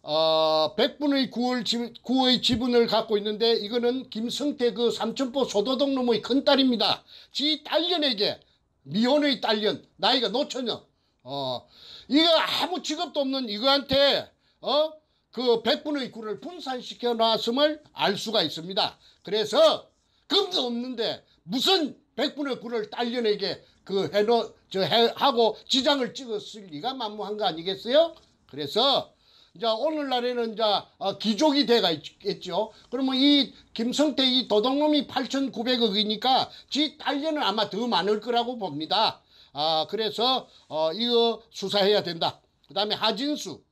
어, 100분의 9월 지, 9의 지분을 갖고 있는데 이거는 김성태 그 삼천포 소도동 놈의 큰딸입니다. 지 딸년에게 미혼의 딸년 나이가 노처녀 어 이거 아무 직업도 없는 이거한테 어 그 100분의 9를 분산시켜 놨음을 알 수가 있습니다. 그래서 금도 없는데 무슨 100분의 9를 딸년에게 그 해놓 저 해, 하고 지장을 찍었을 리가 만무한 거 아니겠어요? 그래서 이제 오늘날에는 이제 어, 기족이 돼가 있겠죠. 그러면 이 김성태 이 도둑놈이 8,900억이니까 지 딸년은 아마 더 많을 거라고 봅니다. 아 그래서 어, 이거 수사해야 된다. 그 다음에 하진수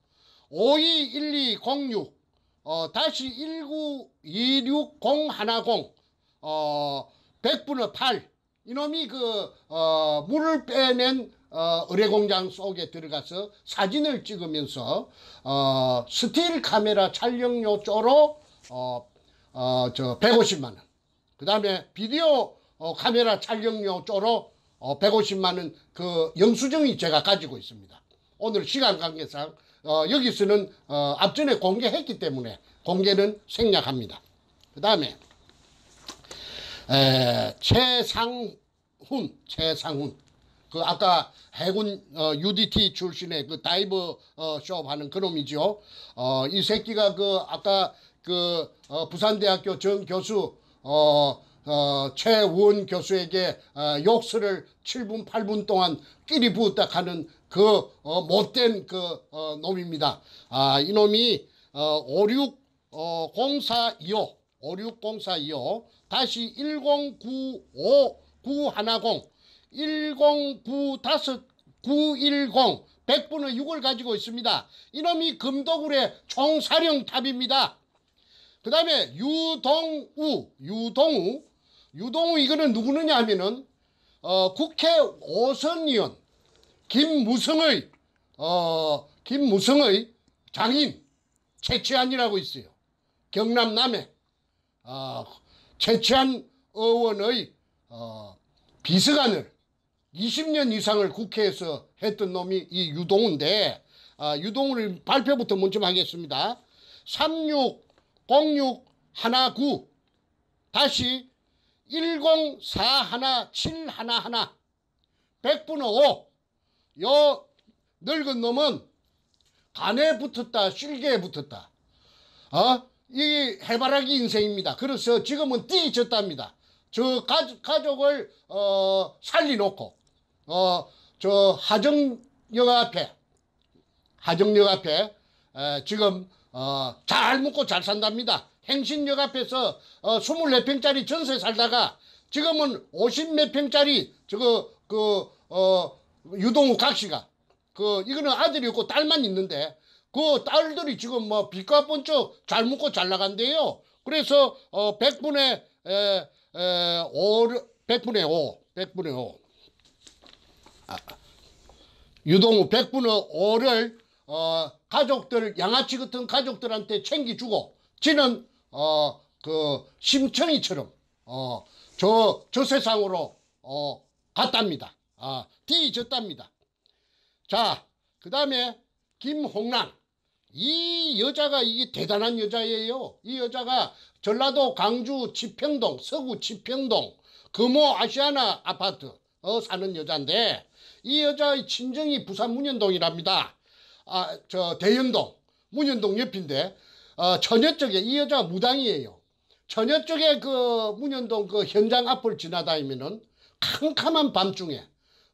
521206 어, 다시 1926010 어, 100분의 8 이놈이 그 어, 물을 빼낸 어, 의뢰공장 속에 들어가서 사진을 찍으면서 어, 스틸 카메라 촬영료 쪼로 어, 어, 저 150만 원. 그 다음에 비디오 어, 카메라 촬영료 쪼로 어, 150만 원 그 영수증이 제가 가지고 있습니다. 오늘 시간 관계상 어, 여기서는 어, 앞전에 공개했기 때문에 공개는 생략합니다. 그 다음에 에, 최상훈, 최상훈. 그 아까 해군 어, UDT 출신의 그 다이버 어, 쇼업 하는 그놈이죠. 어, 이 새끼가 그 아까 그 어, 부산대학교 정 교수 어, 어, 최원 교수에게 어, 욕설을 7분 8분 동안 끼리 부었다 하는 그 어, 못된 그 어, 놈입니다. 아, 이놈이 어, 56 어, 0425 560425 다시 1095 910 109 910 100분의 6을 가지고 있습니다. 이놈이 금도굴의 총사령탑입니다. 그 다음에 유동우, 유동우, 유동우 이거는 누구느냐 하면은 어, 국회 오선위원 김무성의 어, 김무성의 장인 최치한이라고 있어요. 경남 남해 어, 최치한 의원의 어, 비서관을 20년 이상을 국회에서 했던 놈이 이 유동우인데 아, 유동우를 발표부터 먼저 하겠습니다. 3606 19 다시 1041 711 100분의 5. 요 늙은 놈은 간에 붙었다, 실개에 붙었다. 어? 이 해바라기 인생입니다. 그래서 지금은 띠졌답니다. 저 가족, 가족을 어, 살리놓고 어, 저 하정역 앞에 하정역 앞에 에, 지금 어, 잘 먹고 잘 산답니다. 행신역 앞에서 어, 24평짜리 전세 살다가 지금은 50몇 평짜리 저거 그 어, 유동우 각씨가 그 이거는 아들이 없고 딸만 있는데 그 딸들이 지금 뭐 빚과 번쩍 잘 먹고 잘 나간대요. 그래서 어 100분의 에, 에, 5 100분의 5 100분의 5 아, 유동우 100분의 5를 어 가족들 양아치 같은 가족들한테 챙겨주고 지는 어 그 심청이처럼 어 저 저 세상으로 어 갔답니다. 아 뒤졌답니다. 자, 그 다음에 김홍란. 이 여자가 이게 대단한 여자예요. 이 여자가 전라도 광주 지평동, 서구 지평동, 금호 아시아나 아파트 어 사는 여자인데 이 여자의 친정이 부산 문현동이랍니다. 아, 저 대영동, 문현동 옆인데 어, 처녀 쪽에 이 여자가 무당이에요. 처녀 쪽에 그 문현동 그 현장 앞을 지나다니면은 캄캄한 밤중에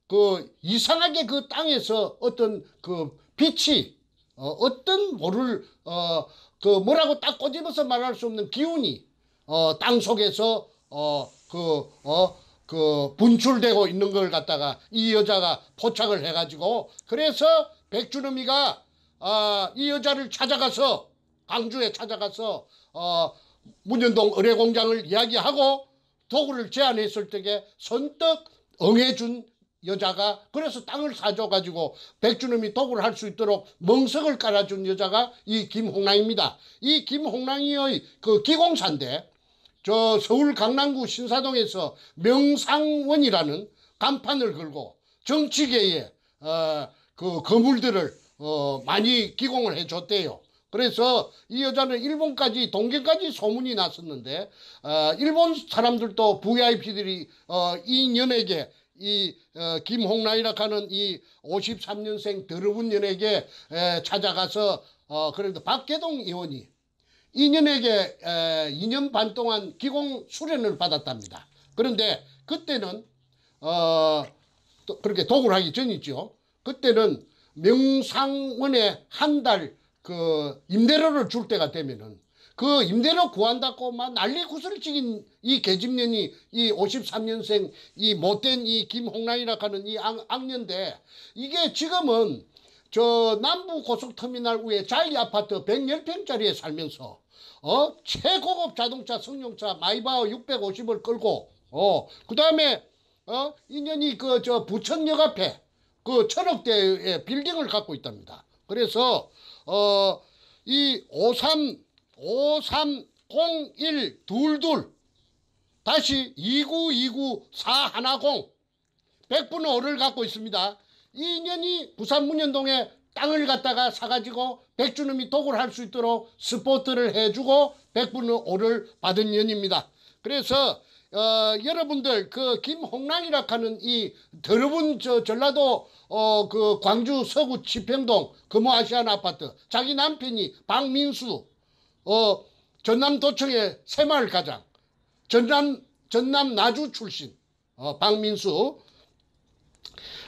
그 이상하게 그 땅에서 어떤 그 빛이 어, 어떤 모를 어, 그 뭐라고 딱 꼬집어서 말할 수 없는 기운이 어, 땅 속에서 어, 그, 어, 그 분출되고 있는 걸 갖다가 이 여자가 포착을 해가지고 그래서 백주놈이가 아, 이 여자를 찾아가서 광주에 찾아가서 어, 문현동 의뢰공장을 이야기하고 도구를 제안했을 때에 선뜻 응해준 여자가 그래서 땅을 사줘가지고 백주놈이 도구를 할 수 있도록 멍석을 깔아준 여자가 이 김홍랑입니다. 이 김홍랑이의 그 기공사인데 저 서울 강남구 신사동에서 명상원이라는 간판을 걸고 정치계에 어, 그 거물들을 어, 많이 기공을 해줬대요. 그래서 이 여자는 일본까지 동경까지 소문이 났었는데 어, 일본 사람들도 VIP들이 어, 이 연예계 이 어, 김홍란이라 하는 이 53년생 더러운 연예계 에, 찾아가서 어, 그래도 박계동 의원이 2년에게 에, 2년 반 동안 기공 수련을 받았답니다. 그런데 그때는 어, 또 그렇게 독을 하기 전이죠. 그때는 명상원에 한 달 그 임대료를 줄 때가 되면은 그 임대료 구한다고 막 난리 구슬치긴 이 계집년이 이 53년생 이 못된 이 김홍란이라 하는 이 악, 악년데 이게 지금은 저 남부 고속터미널 위에 자이 아파트 110평짜리에 살면서 어 최고급 자동차 승용차 마이바흐 650을 끌고 어 그 다음에 어 인연이 그 저 부천역 앞에 그 천억대의 빌딩을 갖고 있답니다. 그래서 어 이 53 5301 22 다시 2929 410 100분 5를 갖고 있습니다. 이 인연이 부산 문현동에 땅을 갖다가 사가지고 백주놈이 독을 할 수 있도록 스포트를 해주고 100분 5를 받은 년입니다. 그래서 어, 여러분들 그 김홍랑이라 하는 이 더러운 저 전라도 어 그 광주 서구 치평동 금호아시안 아파트 자기 남편이 박민수 어 전남도청의 새마을 가장 전남 전남 나주 출신 어 박민수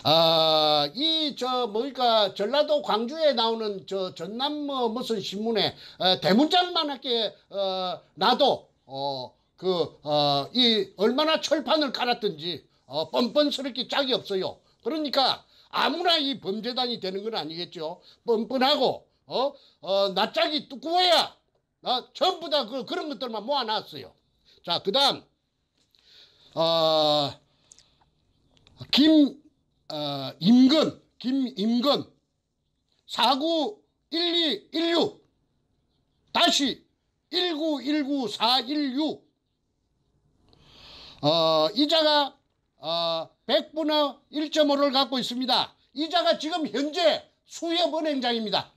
아, 이, 저, 뭐니까, 전라도 광주에 나오는 저 전남 뭐 무슨 신문에, 어, 대문짝만 하게, 어, 나도, 어, 그, 어, 이, 얼마나 철판을 깔았든지, 어, 뻔뻔스럽게 짝이 없어요. 그러니까, 아무나 이 범죄단이 되는 건 아니겠죠. 뻔뻔하고, 어, 어, 낯짝이 두꺼워야, 어, 전부 다 그, 그런 것들만 모아놨어요. 자, 그 다음, 어, 김, 어, 임근, 김임근, 491216, 다시 1919416, 어, 이자가, 어, 100분의 1.5를 갖고 있습니다. 이자가 지금 현재 수협은행장입니다.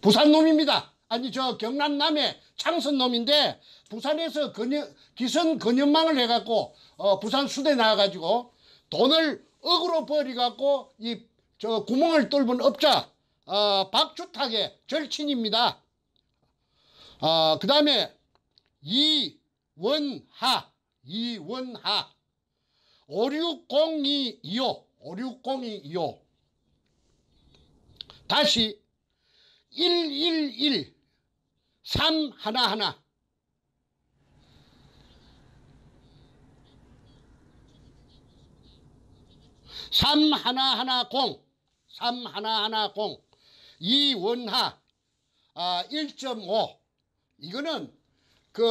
부산 놈입니다. 아니 저 경남 남해 창선 놈인데 부산에서 근여, 기선 근연망을 해갖고 어, 부산 수대 나와가지고 돈을 억으로 버리갖고 이 저 구멍을 뚫은 업자 어, 박주탁의 절친입니다. 어, 그 다음에 이원하 이원하. 560225 560225 다시 111 3 하나 하나 삼 하나 하나 공, 삼 하나 하나 공, 이원하 아 1.5 이거는 그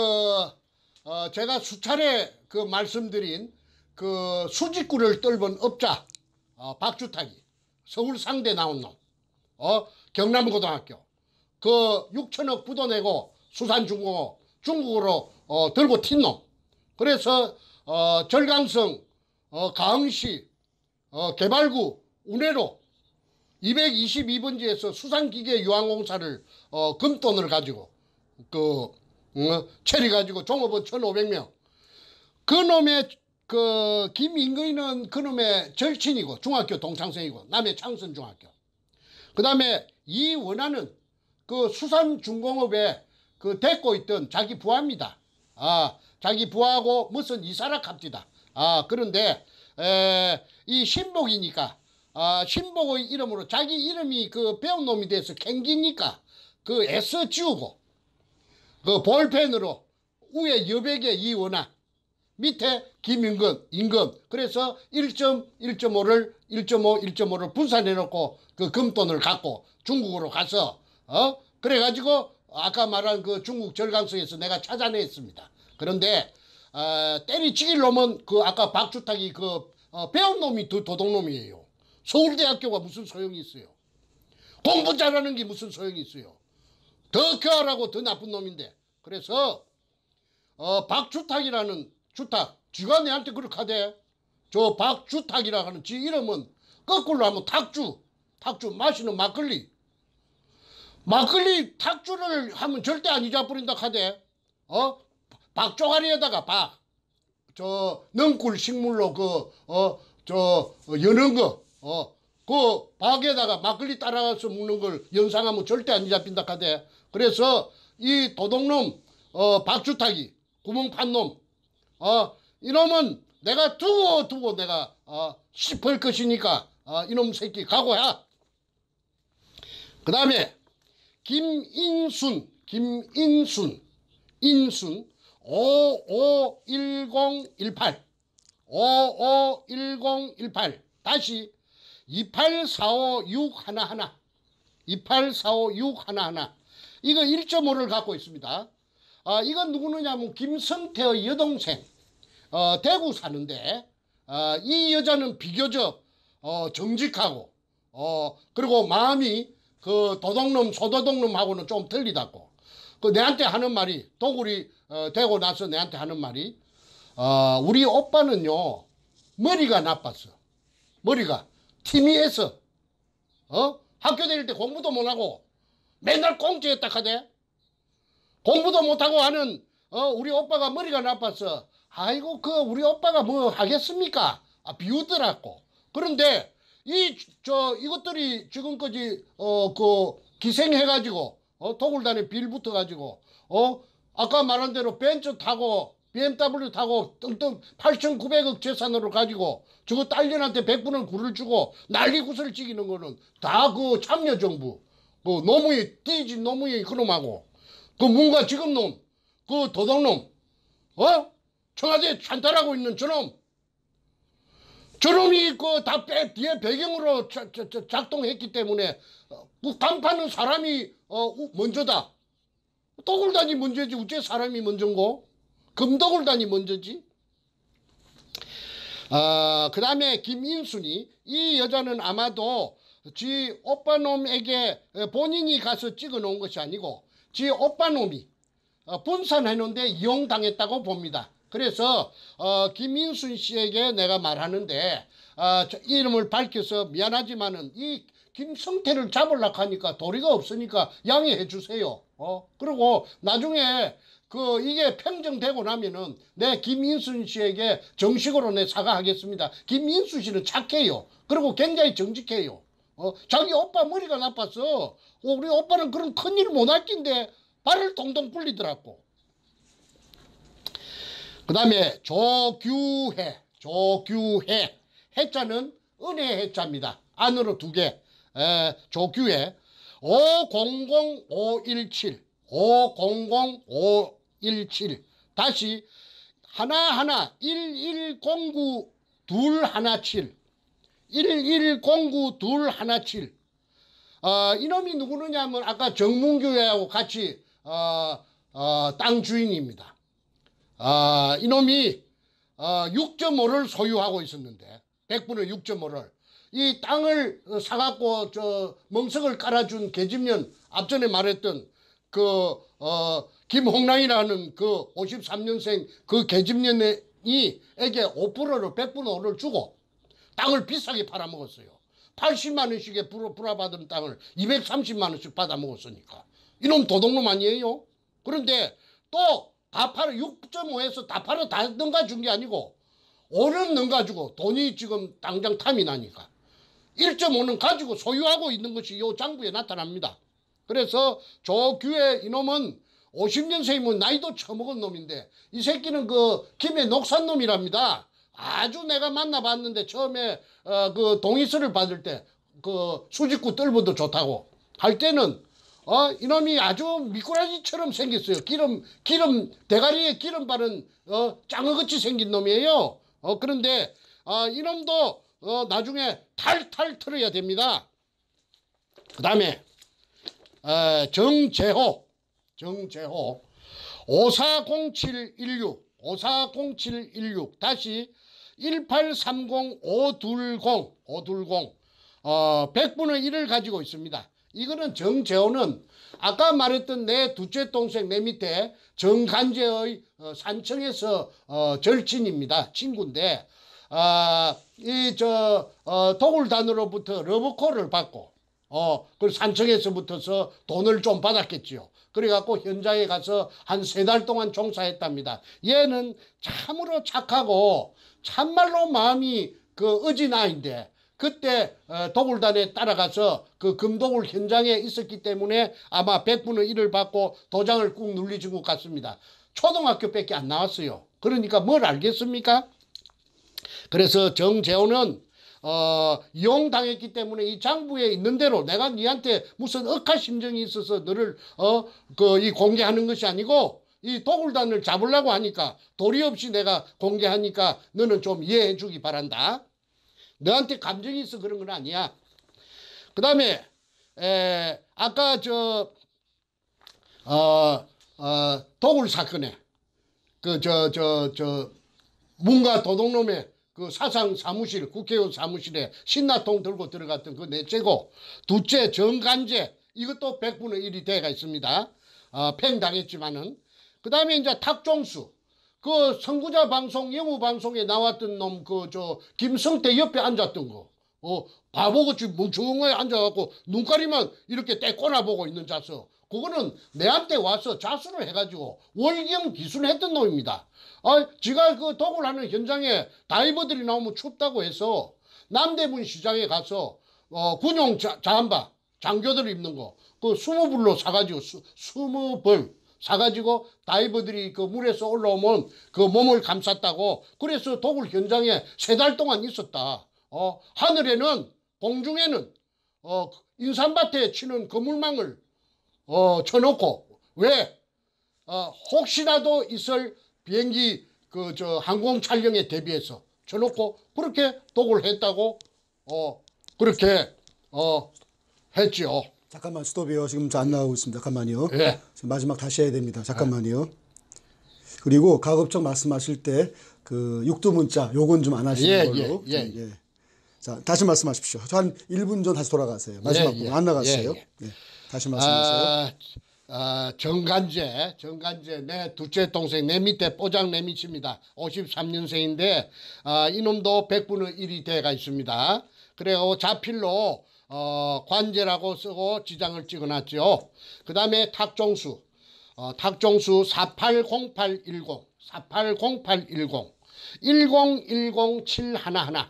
어, 제가 수차례 그 말씀드린 그 수직구를 뚫은 업자 어, 박주탁이 서울 상대 나온 놈, 어 경남고등학교 그 6천억 부도 내고 수산중공업 중국으로 어, 들고 튄 놈. 그래서 어, 절강성 어, 가흥시 어, 개발구 운해로 222번지에서 수산기계 유항공사를 어, 금돈을 가지고 그 어, 체리 가지고 종업원 1,500명 그 놈의 그 김인근이는 그 놈의 절친이고 중학교 동창생이고 남해 창선 중학교 그 다음에 이원하는 그 수산중공업에 그 데리고 있던 자기 부하입니다. 아, 자기 부하고 무슨 이사라 갑디다. 아, 그런데, 에, 이 신복이니까, 아, 신복의 이름으로 자기 이름이 그 배운 놈이 돼서 캥기니까 그 S 지우고, 그 볼펜으로 위에 여백에 이원하, 밑에 김임금, 임금. 그래서 1.1.5를 1.5, 1.5를 분산해 놓고 그 금돈을 갖고 중국으로 가서 어 그래 가지고 아까 말한 그 중국 절강성에서 내가 찾아냈습니다. 그런데 어, 때리치길 놈은 그 아까 박주탁이 그 어, 배운 놈이 더 도둑놈이에요. 서울대학교가 무슨 소용이 있어요? 공부 잘하는 게 무슨 소용이 있어요? 더 교활하고 더 나쁜 놈인데. 그래서 어, 박주탁이라는 주탁 쥐가 내한테 그렇게 하대. 저 박주탁이라 하는 지 이름은 거꾸로 하면 탁주 탁주 마시는 막걸리 막걸리 탁주를 하면 절대 안 잊어버린다 하대. 어? 박조가리에다가 박. 저 능굴 식물로 그어저 여는 거. 어. 그 박에다가 막걸리 따라가서 먹는 걸 연상하면 절대 안 잡힌다 하대. 그래서 이 도둑놈 어 박주탁이 구멍 판 놈. 어 이놈은 내가 두고 두고 내가 어 씹을 것이니까 어 이놈 새끼 각오야. 그 다음에 김인순, 김인순, 인순 551018, 551018 다시 2845611, 2845611 이거 1.5를 갖고 있습니다. 아 이건 누구느냐면 김성태의 여동생, 어, 대구 사는데 어, 이 여자는 비교적 어, 정직하고 어, 그리고 마음이 그 도둑놈 소도둑놈하고는 좀 틀리다고. 그 내한테 하는 말이 도굴이 어, 되고 나서 내한테 하는 말이 어, 우리 오빠는요 머리가 나빴어. 머리가 티미해서 어 학교 다닐 때 공부도 못하고 맨날 꽁지했다 하대. 공부도 못하고 하는 어 우리 오빠가 머리가 나빠서 아이고 그 우리 오빠가 뭐 하겠습니까? 아 비웃더라고. 그런데 이 저 이것들이 지금까지 어 그 기생해 가지고 어 도굴단에 빌 붙어가지고 어? 아까 말한 대로 벤츠 타고 BMW 타고 뜬뜬 8,900억 재산으로 가지고 저거 딸년한테 100분을 굴을 주고 난리 구슬 찍이는 거는 다 그 참여정부. 그 노무현 띠지 노무현 그놈하고. 그 뭔가 지금 놈 그 도둑놈 어? 청와대 찬탈하고 있는 저놈. 저놈이 그다 뒤에 배경으로 자- 자- 자- 작동했기 때문에 어, 그 간판은 사람이 어 우- 먼저다. 떡울단이 먼저지 어째 사람이 먼저인고? 금떡울단이 먼저지. 아 그다음에 김인순이 이 여자는 아마도 지 오빠놈에게 본인이 가서 찍어 놓은 것이 아니고 지 오빠놈이 어, 분산해 놓은데 이용당했다고 봅니다. 그래서 어, 김인순 씨에게 내가 말하는데 어, 저 이름을 밝혀서 미안하지만은 이 김성태를 잡으려고 하니까 도리가 없으니까 양해해 주세요. 어 그리고 나중에 그 이게 평정되고 나면은 내 김인순 씨에게 정식으로 내 사과하겠습니다. 김인순 씨는 착해요. 그리고 굉장히 정직해요. 어 자기 오빠 머리가 나빠서 어, 우리 오빠는 그런 큰일 못할 낀데 발을 동동 굴리더라고. 그 다음에 조규해, 조규해. 해자는 은혜 해자입니다. 안으로 두 개. 에, 조규해. 500517. 500517. 다시 하나하나 1109 217. 1109 217. 어, 이놈이 누구느냐면 아까 정문교회하고 같이 어, 어, 땅 주인입니다. 아, 이놈이 어, 6.5를 소유하고 있었는데 100분의 6.5를 이 땅을 어, 사갖고 저 멍석을 깔아준 계집년 앞전에 말했던 그 어, 김홍랑이라는 그 53년생 그 계집년이 에게 5%를 100분의 5를 주고 땅을 비싸게 팔아먹었어요. 80만 원씩에 불어 불어받은 땅을 230만 원씩 받아먹었으니까 이놈 도둑놈 아니에요? 그런데 또 다 팔아 6.5에서 다 팔아 다 넘가준 게 아니고 5는 넘가주고 돈이 지금 당장 탐이 나니까 1.5는 가지고 소유하고 있는 것이 요 장부에 나타납니다. 그래서 조규의 이놈은 50년생이면 나이도 처먹은 놈인데 이 새끼는 그 김해 녹산 놈이랍니다. 아주 내가 만나봤는데 처음에 어, 그 동의서를 받을 때 그 수직구 뜰보도 좋다고 할 때는 어 이놈이 아주 미꾸라지처럼 생겼어요. 기름 기름 대가리에 기름 바른 어 짱어같이 생긴 놈이에요. 어 그런데 아 이놈도 어 나중에 탈탈 털어야 됩니다. 그 다음에 어, 정재호 정재호 540716 540716 다시 1830520 520 어, 100분의 1을 가지고 있습니다. 이거는 정재호는 아까 말했던 내 둘째 동생 내 밑에 정간재의 어, 산청에서 어, 절친입니다. 친구인데 아, 이 저 어, 도굴단으로부터 러브콜을 받고 어, 그 산청에서부터서 돈을 좀 받았겠지요. 그래갖고 현장에 가서 한 세 달 동안 종사했답니다. 얘는 참으로 착하고 참말로 마음이 그 어진아인데 그때 어, 도굴단에 따라가서 그 금도굴 현장에 있었기 때문에 아마 100분의 1을 받고 도장을 꾹 눌리신 것 같습니다. 초등학교 밖에 안 나왔어요. 그러니까 뭘 알겠습니까? 그래서 정재호는 어, 이용당했기 때문에 이 장부에 있는 대로 내가 니한테 무슨 억하 심정이 있어서 너를 어, 그 이 공개하는 것이 아니고 이 도굴단을 잡으려고 하니까 도리 없이 내가 공개하니까 너는 좀 이해해 주기 바란다. 너한테 감정이 있어 그런 건 아니야. 그 다음에 에, 아까 저 어, 어, 도굴 사건에 그 저 저저 문가 도둑놈의 그 사상 사무실 국회의원 사무실에 신나통 들고 들어갔던 그 넷째고 둘째 정간제 이것도 100분의 1이 돼가 있습니다. 어, 팽당했지만은 그 다음에 이제 탁종수 그 선구자 방송 영우 방송에 나왔던 놈 그 저 김성태 옆에 앉았던 거. 어 바보같이 멍청하게 앉아갖고 눈가리만 이렇게 떼꼬나 보고 있는 자서 그거는 내한테 와서 자수를 해가지고 월경 기술했던 놈입니다. 아, 지가 그 도굴하는 현장에 다이버들이 나오면 춥다고 해서 남대문 시장에 가서 어, 군용 자, 자한바 장교들 입는 거 그 스무 불로 사가지고 수, 스무 벌 사가지고 다이버들이 그 물에서 올라오면 그 몸을 감쌌다고 그래서 도굴 현장에 세 달 동안 있었다. 어, 하늘에는 공중에는 어, 인삼밭에 치는 그물망을 어, 쳐놓고 왜 어, 혹시라도 있을 비행기 그 저 항공 촬영에 대비해서 쳐놓고 그렇게 도굴 했다고 어 그렇게 어 했지요. 잠깐만 스톱이요. 지금 저안 나오고 있습니다. 잠깐만요. 예. 지금 마지막 다시 해야 됩니다. 잠깐만요. 그리고 가급적 말씀하실 때 그 육두 문자 요건 좀 안 하시는 예, 걸로. 예, 예. 좀, 예. 자, 다시 말씀하십시오. 저한 1분 전 다시 돌아가세요. 마지막 예, 분 예. 안 나갔어요. 예, 예. 다시 말씀하세요. 아, 아, 정간재, 정간재, 내 둘째 동생, 내 밑에 뽀장 내 밑입니다. 53년생인데, 아, 이놈도 100분의 1이 돼가 있습니다. 그래고 자필로, 어, 관제라고 쓰고 지장을 찍어놨죠. 그 다음에 탁종수, 어, 탁종수 480810, 480810, 1010711.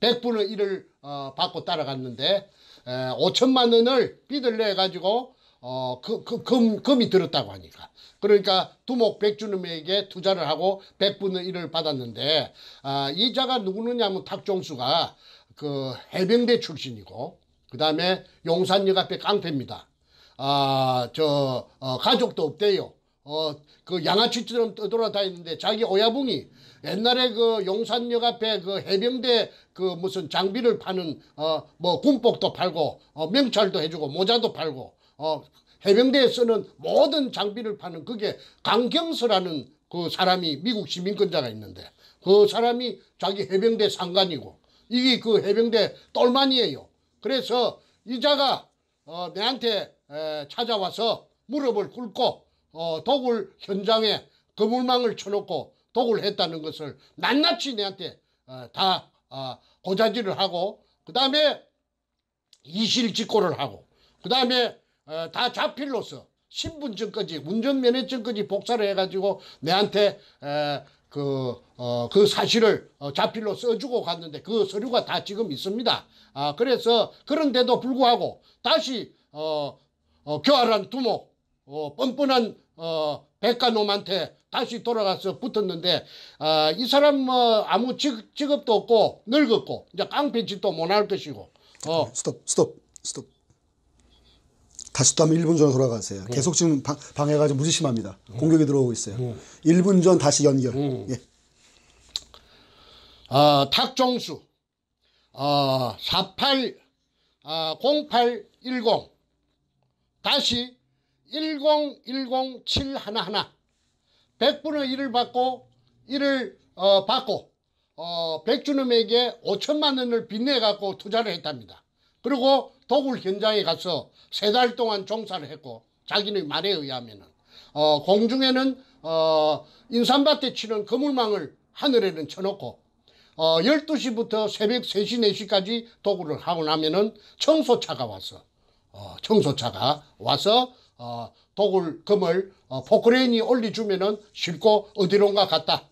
100분의 1을 어, 받고 따라갔는데 에, 5천만 원을 빚을 내 가지고 어, 그, 그, 금, 금이 들었다고 하니까 그러니까 두목 백주놈에게 투자를 하고 100분의 1을 받았는데 아, 이자가 누구느냐면 탁종수가 그 해병대 출신이고 그 다음에 용산역 앞에 깡패입니다. 아, 저, 어, 가족도 없대요. 어, 그 양아치처럼 떠돌아다니는데 자기 오야붕이 옛날에 그 용산역 앞에 그 해병대 그 무슨 장비를 파는 어, 뭐 군복도 팔고 어, 명찰도 해주고 모자도 팔고 어, 해병대에 쓰는 모든 장비를 파는 그게 강경서라는 그 사람이 미국 시민권자가 있는데 그 사람이 자기 해병대 상관이고 이게 그 해병대 똘만이에요. 그래서 이자가 어, 내한테 에, 찾아와서 무릎을 꿇고 어, 도굴 현장에 그물망을 쳐놓고 도굴 했다는 것을 낱낱이 내한테 어, 다 어, 고자질을 하고 그 다음에 이실직고를 하고 그 다음에 어, 다 자필로서 신분증까지 운전면허증까지 복사를 해가지고 내한테 에, 그, 어, 그 사실을 어, 자필로 써주고 갔는데 그 서류가 다 지금 있습니다. 아, 그래서 그런데도 불구하고 다시 어, 어, 교활한 두목, 어, 뻔뻔한 어, 백가놈한테 다시 돌아가서 붙었는데 아, 이 사람 뭐 아무 직, 직업도 없고 늙었고 이제 깡패짓도 못할 것이고 어, 스톱, 스톱, 스톱. 다시 또 한번 1분 전으로 돌아가세요. 계속 지금 방, 방해가 좀 무지 심합니다. 공격이 들어오고 있어요. 1분 전 다시 연결. 예. 어, 탁종수 어, 48 어, 0810 다시 1010711 100분의 1을 받고 1을 어, 받고 어, 백준음에게 5천만 원을 빚내 갖고 투자를 했답니다. 그리고 도굴 현장에 가서 세 달 동안 종사를 했고 자기의 말에 의하면은 어, 공중에는 어, 인삼밭에 치는 그물망을 하늘에는 쳐놓고 어, 12시부터 새벽 3시, 4시까지 도굴을 하고 나면은 청소차가 와서, 어, 청소차가 와서, 어, 도굴 금을, 어, 포크레인이 올려주면은 싣고 어디론가 갔다.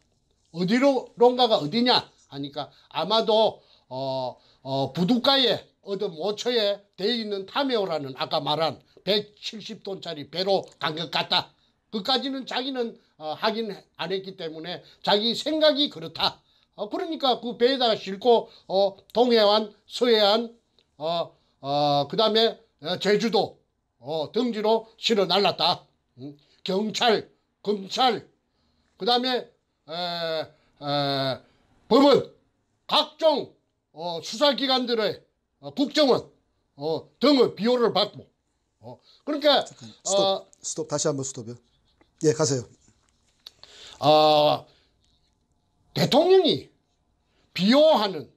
어디론가가 어디냐? 하니까 아마도, 어, 어, 부둣가에 어떤 모처에 돼 있는 타메오라는 아까 말한 170톤짜리 배로 간 것 같다. 그까지는 자기는 어, 확인 안 했기 때문에 자기 생각이 그렇다. 어, 그러니까 그 배에다가 싣고 어, 동해안, 서해안, 어, 어, 그 다음에 제주도 어, 등지로 실어 날랐다. 음, 경찰, 검찰, 그 다음에 법원, 각종 어, 수사기관들의 어, 국정원 어, 등의 비호를 받고 어, 그러니까 스톱. 어, 스톱. 다시 한번 스톱이요. 예, 가세요. 어, 대통령이 비호하는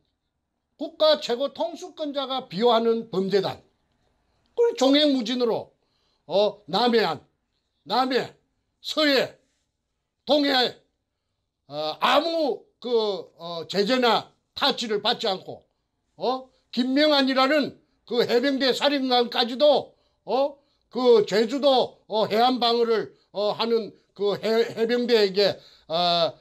국가 최고 통수권자가 비호하는 범죄단 그리고 종횡무진으로 어, 남해안, 남해, 서해, 동해 어, 아무 그 어, 제재나 타치를 받지 않고 어, 김명한이라는 그 해병대 사령관까지도 어, 그 제주도 어, 해안 방어를 어, 하는 그 해, 해병대에게 어,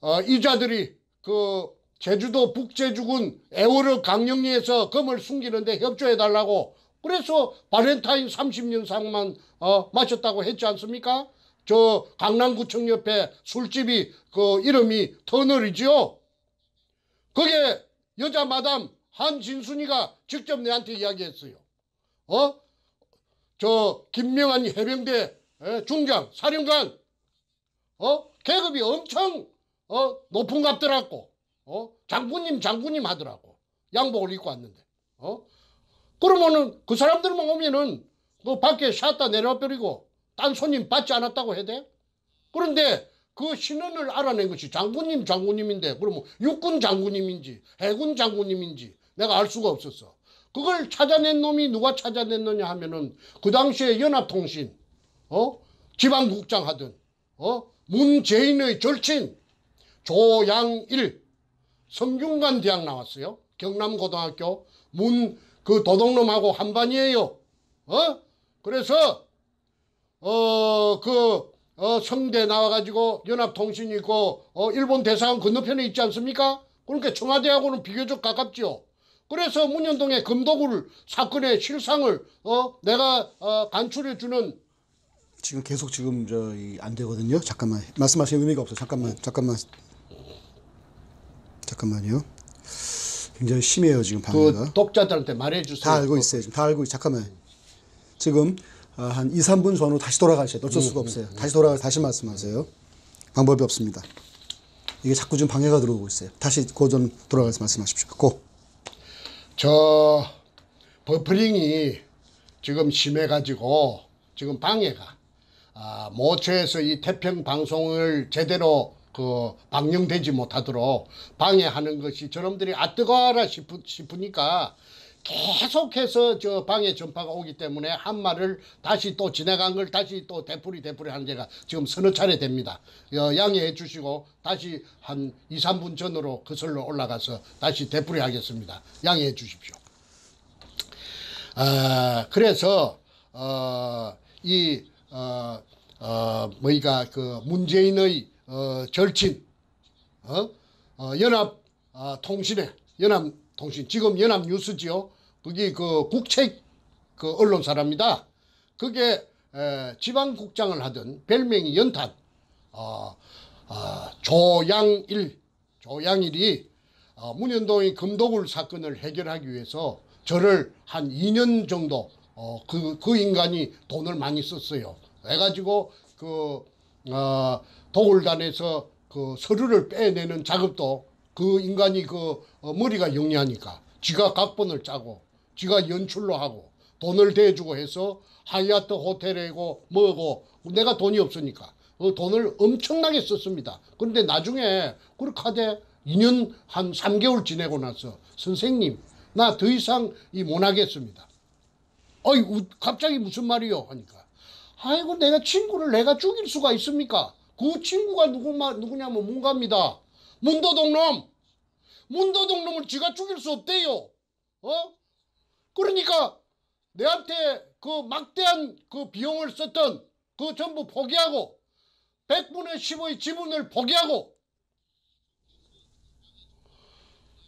어, 이자들이 그 제주도 북제주군 애월의 강령리에서 금을 숨기는데 협조해 달라고 그래서 바렌타인 30년상만 어, 마셨다고 했지 않습니까? 저 강남구청 옆에 술집이 그 이름이 터널이지요. 그게 여자 마담 한진순이가 직접 내한테 이야기했어요. 어? 저 김명한 해병대 에, 중장 사령관 어? 계급이 엄청 어 높은 값더라고 어? 장군님 장군님 하더라고. 양복을 입고 왔는데 어? 그러면은 그 사람들만 오면은 그 밖에 샷다 내려버리고 딴 손님 받지 않았다고 해야 돼? 그런데 그 신원을 알아낸 것이 장군님 장군님인데 그러면 육군 장군님인지 해군 장군님인지 내가 알 수가 없었어 그걸 찾아낸 놈이 누가 찾아냈느냐 하면은 그 당시에 연합통신 어 지방국장 하던 어 문재인의 절친 조양일 성균관 대학 나왔어요. 경남고등학교 문 그 도둑놈하고 한반이에요. 어? 그래서 어 그 어, 성대 나와가지고 연합통신이 있고 어, 일본 대사관 건너편에 있지 않습니까? 그러니까 청와대하고는 비교적 가깝죠. 그래서 문현동의 금도굴 사건의 실상을 어, 내가 어, 간추려 주는 지금 계속 지금 저이 안 되거든요. 잠깐만 말씀하시는 의미가 없어요. 잠깐만 잠깐만 잠깐만요. 굉장히 심해요 지금 방해가. 그 독자들한테 말해주세요. 다 알고 있어요. 지금 다 알고 있. 잠깐만. 지금 아, 한 2, 3분 전으로 다시 돌아가셔야 돼. 어쩔 수가 없어요. 다시 돌아가 다시 말씀하세요. 방법이 없습니다. 이게 자꾸 지금 방해가 들어오고 있어요. 다시 고전 돌아가서 말씀하십시오. 고. 저 버퍼링이 지금 심해 가지고 지금 방해가. 아, 모처에서 이 태평 방송을 제대로 그 방영되지 못하도록 방해하는 것이 저놈들이 아 뜨거워라 싶으, 싶으니까 계속해서 저 방해 전파가 오기 때문에 한 말을 다시 또 지나간 걸 다시 또 되풀이 되풀이 하는 제가 지금 서너 차례 됩니다. 어, 양해해 주시고 다시 한 2, 3분 전으로 거슬러 올라가서 다시 되풀이 하겠습니다. 양해해 주십시오. 아, 그래서 어, 이 어, 어, 뭐이가 그 문재인의 어, 절친 어? 어, 연합 어, 통신에 연합 통신 지금 연합 뉴스지요. 그게 그 국책 그 언론사랍니다. 그게 에, 지방국장을 하던 별명이 연탄 어, 어, 조양일 조양일이 어, 문현동의 금도굴 사건을 해결하기 위해서 저를 한 2년 정도 어, 그, 그 인간이 돈을 많이 썼어요. 해가지고, 그, 어, 도굴단에서 그 서류를 빼내는 작업도 그 인간이 그 어, 머리가 영리하니까 지가 각본을 짜고 지가 연출로 하고 돈을 대주고 해서 하이아트 호텔이고 뭐고 내가 돈이 없으니까 그 돈을 엄청나게 썼습니다. 그런데 나중에 그렇게 하되 2년 한 3개월 지내고 나서 선생님 나 더 이상 이 못하겠습니다. 어이 우- 갑자기 무슨 말이요 하니까 아이고 내가 친구를 내가 죽일 수가 있습니까? 그 친구가 누구 말 누구냐면 문갑니다. 문도동 놈 문도동 놈을 지가 죽일 수 없대요. 어? 그러니까 내한테 그 막대한 그 비용을 썼던 그 전부 포기하고 100분의 10의 지분을 포기하고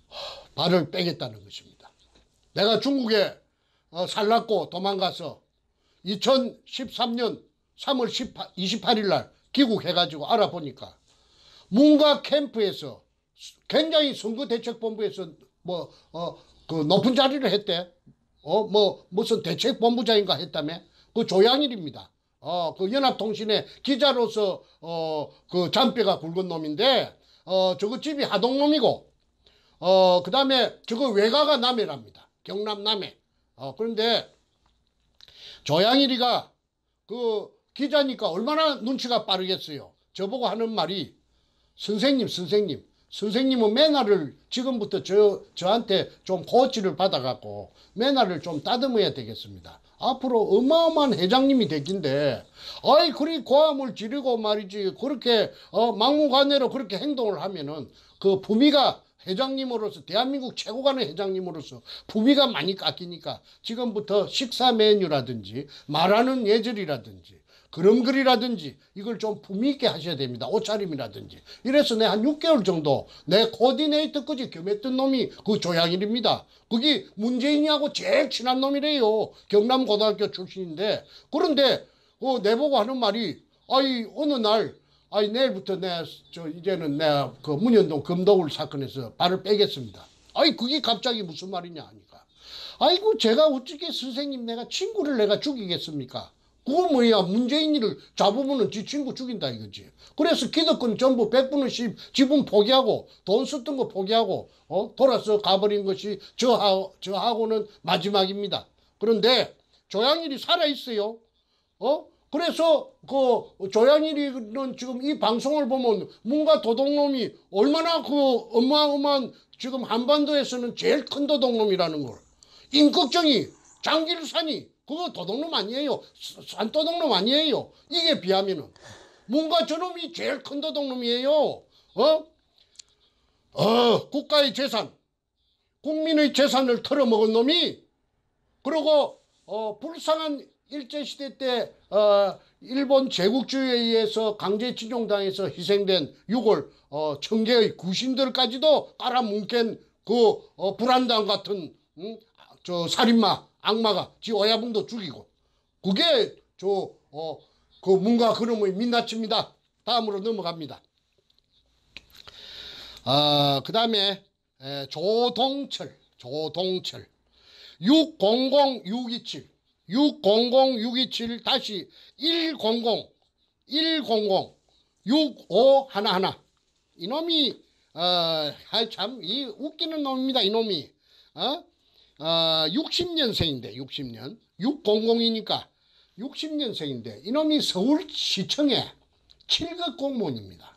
하, 발을 빼겠다는 것입니다. 내가 중국에 어, 살랐고 도망가서 2013년 3월 18, 28일 날 귀국해가지고 알아보니까 문가 캠프에서 굉장히 선거대책본부에서 뭐, 어, 그 높은 자리를 했대. 어, 뭐, 무슨 대책본부장인가 했다며? 그 조양일입니다. 어, 그 연합통신의 기자로서, 어, 그 잔뼈가 굵은 놈인데, 어, 저거 집이 하동놈이고, 어, 그 다음에 저거 외가가 남해랍니다. 경남 남해. 어, 그런데 조양일이가 그 기자니까 얼마나 눈치가 빠르겠어요. 저보고 하는 말이 선생님, 선생님, 선생님은 매너를 지금부터 저, 저한테 좀 코치를 받아갖고 매너를 좀 다듬어야 되겠습니다. 앞으로 어마어마한 회장님이 되긴데, 아이, 그리 고함을 지르고 말이지, 그렇게, 어, 막무가내로 그렇게 행동을 하면은 그 부미가 회장님으로서 대한민국 최고간의 회장님으로서 부비가 많이 깎이니까 지금부터 식사 메뉴라든지 말하는 예절이라든지 그림글이라든지 이걸 좀 품위 있게 하셔야 됩니다. 옷차림이라든지. 이래서 내 한 6개월 정도 내 코디네이터까지 겸했던 놈이 그 조양일입니다. 그게 문재인이하고 제일 친한 놈이래요. 경남고등학교 출신인데 그런데 그 내보고 하는 말이 아이 어느 날 아이 내일부터 내가 저 이제는 내가 그 문현동 금도굴 사건에서 발을 빼겠습니다. 아이 그게 갑자기 무슨 말이냐 하니까 아이고 제가 어떻게 선생님 내가 친구를 내가 죽이겠습니까? 그건 뭐야 문재인이를 잡으면은 지 친구 죽인다 이거지. 그래서 기득권 전부 100분의 10 지분 포기하고 돈 썼던 거 포기하고 어 돌아서 가버린 것이 저하 저하고는 마지막입니다. 그런데 조양일이 살아 있어요. 어? 그래서 그 조양일이는 지금 이 방송을 보면 뭔가 도둑놈이 얼마나 그 어마어마한 지금 한반도에서는 제일 큰 도둑놈이라는 걸 임꺽정이 장길산이 그거 도둑놈 아니에요. 산도둑놈 아니에요. 이게 비하면은. 뭔가 저놈이 제일 큰 도둑놈이에요. 어? 어 국가의 재산 국민의 재산을 털어먹은 놈이 그리고 어, 불쌍한 일제시대 때 어, 일본 제국주의에 의해서 강제징용당해서 희생된 6월 어, 청계의 구신들까지도 깔아뭉갠 그 어, 불안당 같은 음? 저 살인마 악마가 지 어야붕도 죽이고 그게 저 어, 그 문과 그놈의 민낯입니다. 다음으로 넘어갑니다. 아, 그 다음에 조동철, 조동철. 600627 600627 다시 100 100 65 하나 하나 이놈이 어참이 웃기는 놈입니다 이놈이 어? 어 60년생인데 60년 600이니까 60년생인데 이놈이 서울시청에 7급 공무원입니다.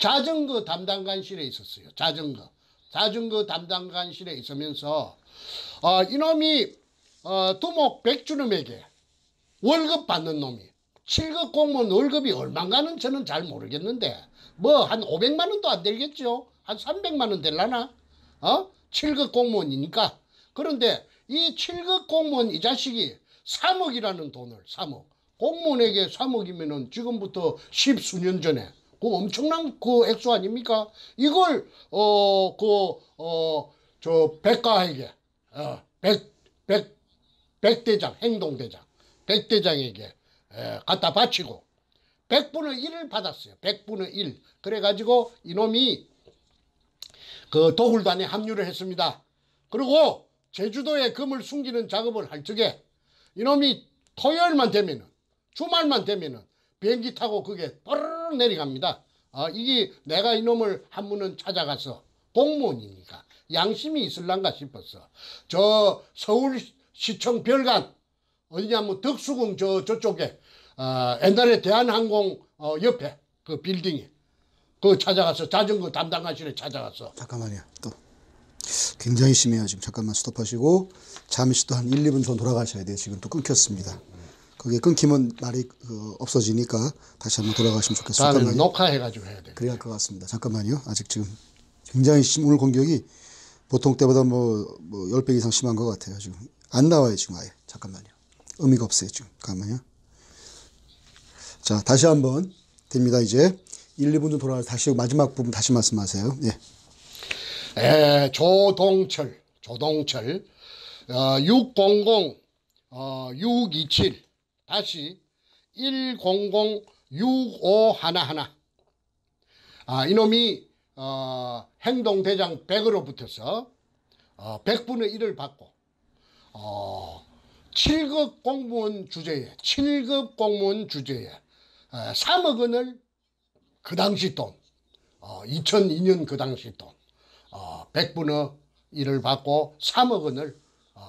자전거 담당관실에 있었어요. 자전거. 자전거 담당관실에 있으면서 어, 이놈이 어, 두목 백주름에게 월급 받는 놈이 7급 공무원 월급이 얼마인가는 저는 잘 모르겠는데 뭐 한 500만 원도 안 되겠죠. 한 300만 원 될라나? 어? 7급 공무원이니까. 그런데 이 7급 공무원 이 자식이 3억이라는 돈을 3억. 공무원에게 3억이면은 지금부터 십수년 전에 그 엄청난 그 액수 아닙니까? 이걸 어 그 어 저 백가에게 어, 백, 백, 백대장, 행동대장, 백대장에게 에, 갖다 바치고 100분의 1을 받았어요. 100분의 1. 그래 가지고 이놈이 그 도굴단에 합류를 했습니다. 그리고 제주도에 금을 숨기는 작업을 할 적에 이놈이 토요일만 되면은 주말만 되면은 비행기 타고 그게 빠르르 내려갑니다. 아, 이게 내가 이놈을 한 번은 찾아가서 공무원이니까 양심이 있을란가 싶었어. 저 서울시청 별관 어디냐면 덕수궁 저 저쪽에 아, 옛날에 대한항공 어, 옆에 그 빌딩에 그 찾아가서 자전거 담당하시래 찾아가서 잠깐만요. 또 굉장히 심해요. 지금 잠깐만 스톱하시고 잠시 또 한 1, 2분 전 돌아가셔야 돼요. 지금 또 끊겼습니다. 그게 끊기면 말이 그, 없어지니까 다시 한번 돌아가시면. 다음에는 잠깐만요. 녹화해가지고 해야 돼. 그래야 할 것 같습니다. 잠깐만요. 아직 지금 굉장히 심, 오늘 공격이 보통 때보다 뭐, 뭐 10배 이상 심한 것 같아요. 지금 안 나와요. 지금 아예. 잠깐만요. 의미가 없어요. 지금. 잠깐만요. 자, 다시 한번 됩니다. 이제 1, 2분 좀 돌아가서 다시 마지막 부분 다시 말씀하세요. 예. 에, 조동철, 조동철, 어, 600, 어, 627, 다시 100, 6511. 아, 이놈이, 어, 행동대장 100으로 붙어서, 어, 100분의 1을 받고, 어, 7급 공무원 주제에, 7급 공무원 주제에, 어, 3억 원을 그 당시 돈, 어, 2002년 그 당시 돈, 어, 100분의 1을 받고 3억 원을 어,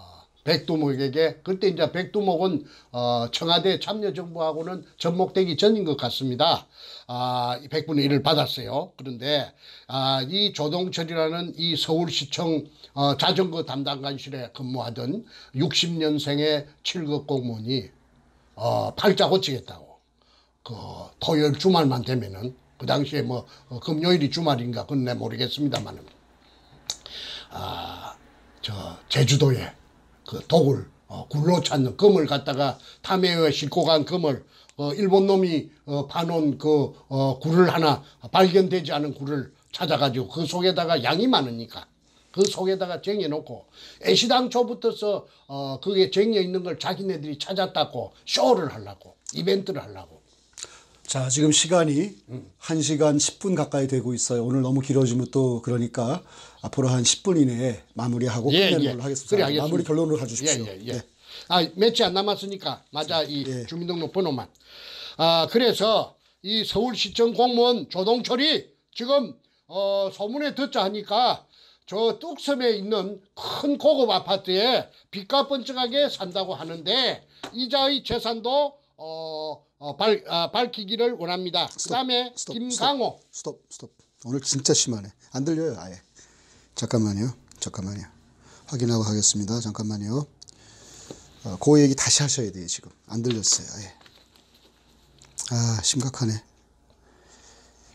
백두목에게 그때 이제 백두목은 어, 청와대 참여정부하고는 접목되기 전인 것 같습니다. 아, 이 100분의 1을 받았어요. 그런데 아, 이 조동철이라는 이 서울시청 어, 자전거 담당관실에 근무하던 60년생의 7급 공무원이 어, 팔자 고치겠다고 그 토요일 주말만 되면은 그 당시에 뭐 어, 금요일이 주말인가 그건 내 모르겠습니다만은 저 제주도에 그 독을 어, 굴로 찾는 금을 갖다가 탐해에 싣고 간 금을 어, 일본 놈이 어, 파놓은 그 어, 굴을 하나 발견되지 않은 굴을 찾아가지고 그 속에다가 양이 많으니까 그 속에다가 쟁여놓고 애시당초부터서 어, 그게 쟁여 있는 걸 자기네들이 찾았다고 쇼를 하려고 이벤트를 하려고 자, 지금 시간이 1시간 10분 가까이 되고 있어요. 오늘 너무 길어지면 또 그러니까 앞으로 한 10분 이내에 마무리하고 끝내는 걸로 하겠습니다. 그래, 알겠습니다. 마무리 결론으로 가주십시오. 예, 예, 예. 네. 아, 며칠 안 남았으니까 맞아 이 예. 주민등록 번호만. 아, 그래서 이 서울시청 공무원 조동철이 지금 어, 소문에 듣자 하니까 저 뚝섬에 있는 큰 고급 아파트에 빚가 번쩍하게 산다고 하는데 이자의 재산도 어, 어, 밝, 아, 밝히기를 원합니다. 그 다음에 스톱, 김강호 스톱, 스톱. 오늘 진짜 심하네. 안 들려요, 아예. 잠깐만요. 잠깐만요. 확인하고 하겠습니다. 잠깐만요. 어, 그 얘기 다시 하셔야 돼요, 지금. 안 들렸어요, 아예. 아, 심각하네.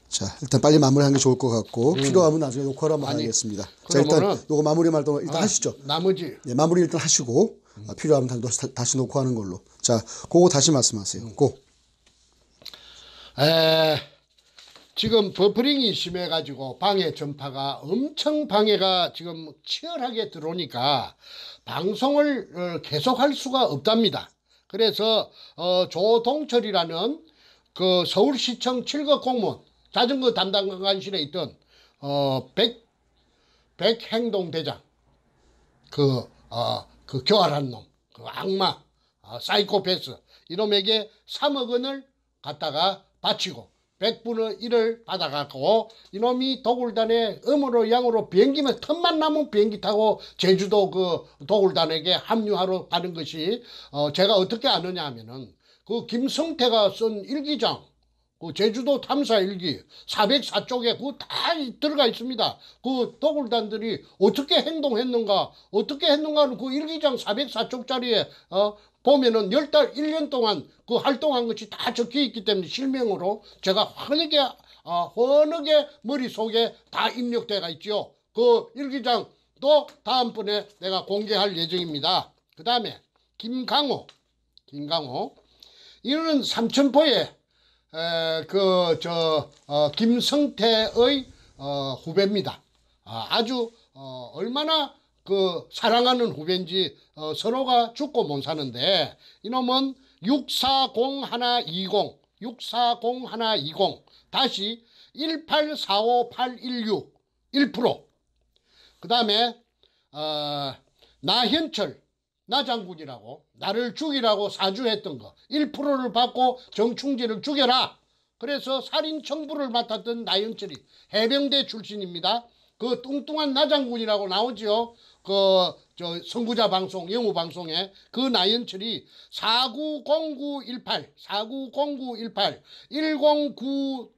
자, 일단 빨리 마무리하는 게 좋을 것 같고, 필요하면 나중에 녹화를 한번 음. 아니, 하겠습니다. 자, 일단 요거 마무리 말도 일단 아, 하시죠. 나머지 예, 마무리 일단 하시고, 아, 필요하면 다시, 다시 녹화하는 걸로. 자, 그거 다시 말씀하세요. 고. 에, 지금 버퍼링이 심해가지고 방해 전파가 엄청 방해가 지금 치열하게 들어오니까 방송을 어, 계속할 수가 없답니다. 그래서 어, 조동철이라는 그 서울시청 7급 공무원 자전거 담당관실에 있던 어, 백, 백행동대장 그, 어, 그 교활한 놈, 그 악마, 어, 사이코패스, 이놈에게 3억 원을 갖다가 바치고 100분의 1을 받아갖고 이놈이 도굴단에 음으로 양으로 비행기면 틈만 나면 비행기 타고 제주도 그 도굴단에게 합류하러 가는 것이 어 제가 어떻게 아느냐 하면은 그 김성태가 쓴 일기장 그 제주도 탐사 일기 404쪽에 그거 다 들어가 있습니다. 그 도굴단들이 어떻게 행동했는가, 어떻게 했는가는 그 일기장 404쪽짜리에 어 보면은 열 달, 일 년 동안 그 활동한 것이 다 적혀 있기 때문에 실명으로 제가 환하게 어, 환하게 머릿속에 다 입력돼가 있죠. 그 일기장도 다음번에 내가 공개할 예정입니다. 그 다음에 김강호, 김강호 이는 삼천포에 그저 어, 김성태의 어, 후배입니다. 아, 아주 어, 얼마나 그 사랑하는 후배인지 어, 서로가 죽고 못 사는데 이놈은 640120 640120 다시 1845816 1%. 그 다음에 어, 나현철 나 장군이라고 나를 죽이라고 사주했던 거. 1%를 받고 정충재를 죽여라. 그래서 살인 청부를 맡았던 나영철이 해병대 출신입니다. 그 뚱뚱한 나 장군이라고 나오지요. 그 저 선구자 방송 영우 방송에. 그 나연철이 490918 490918 1095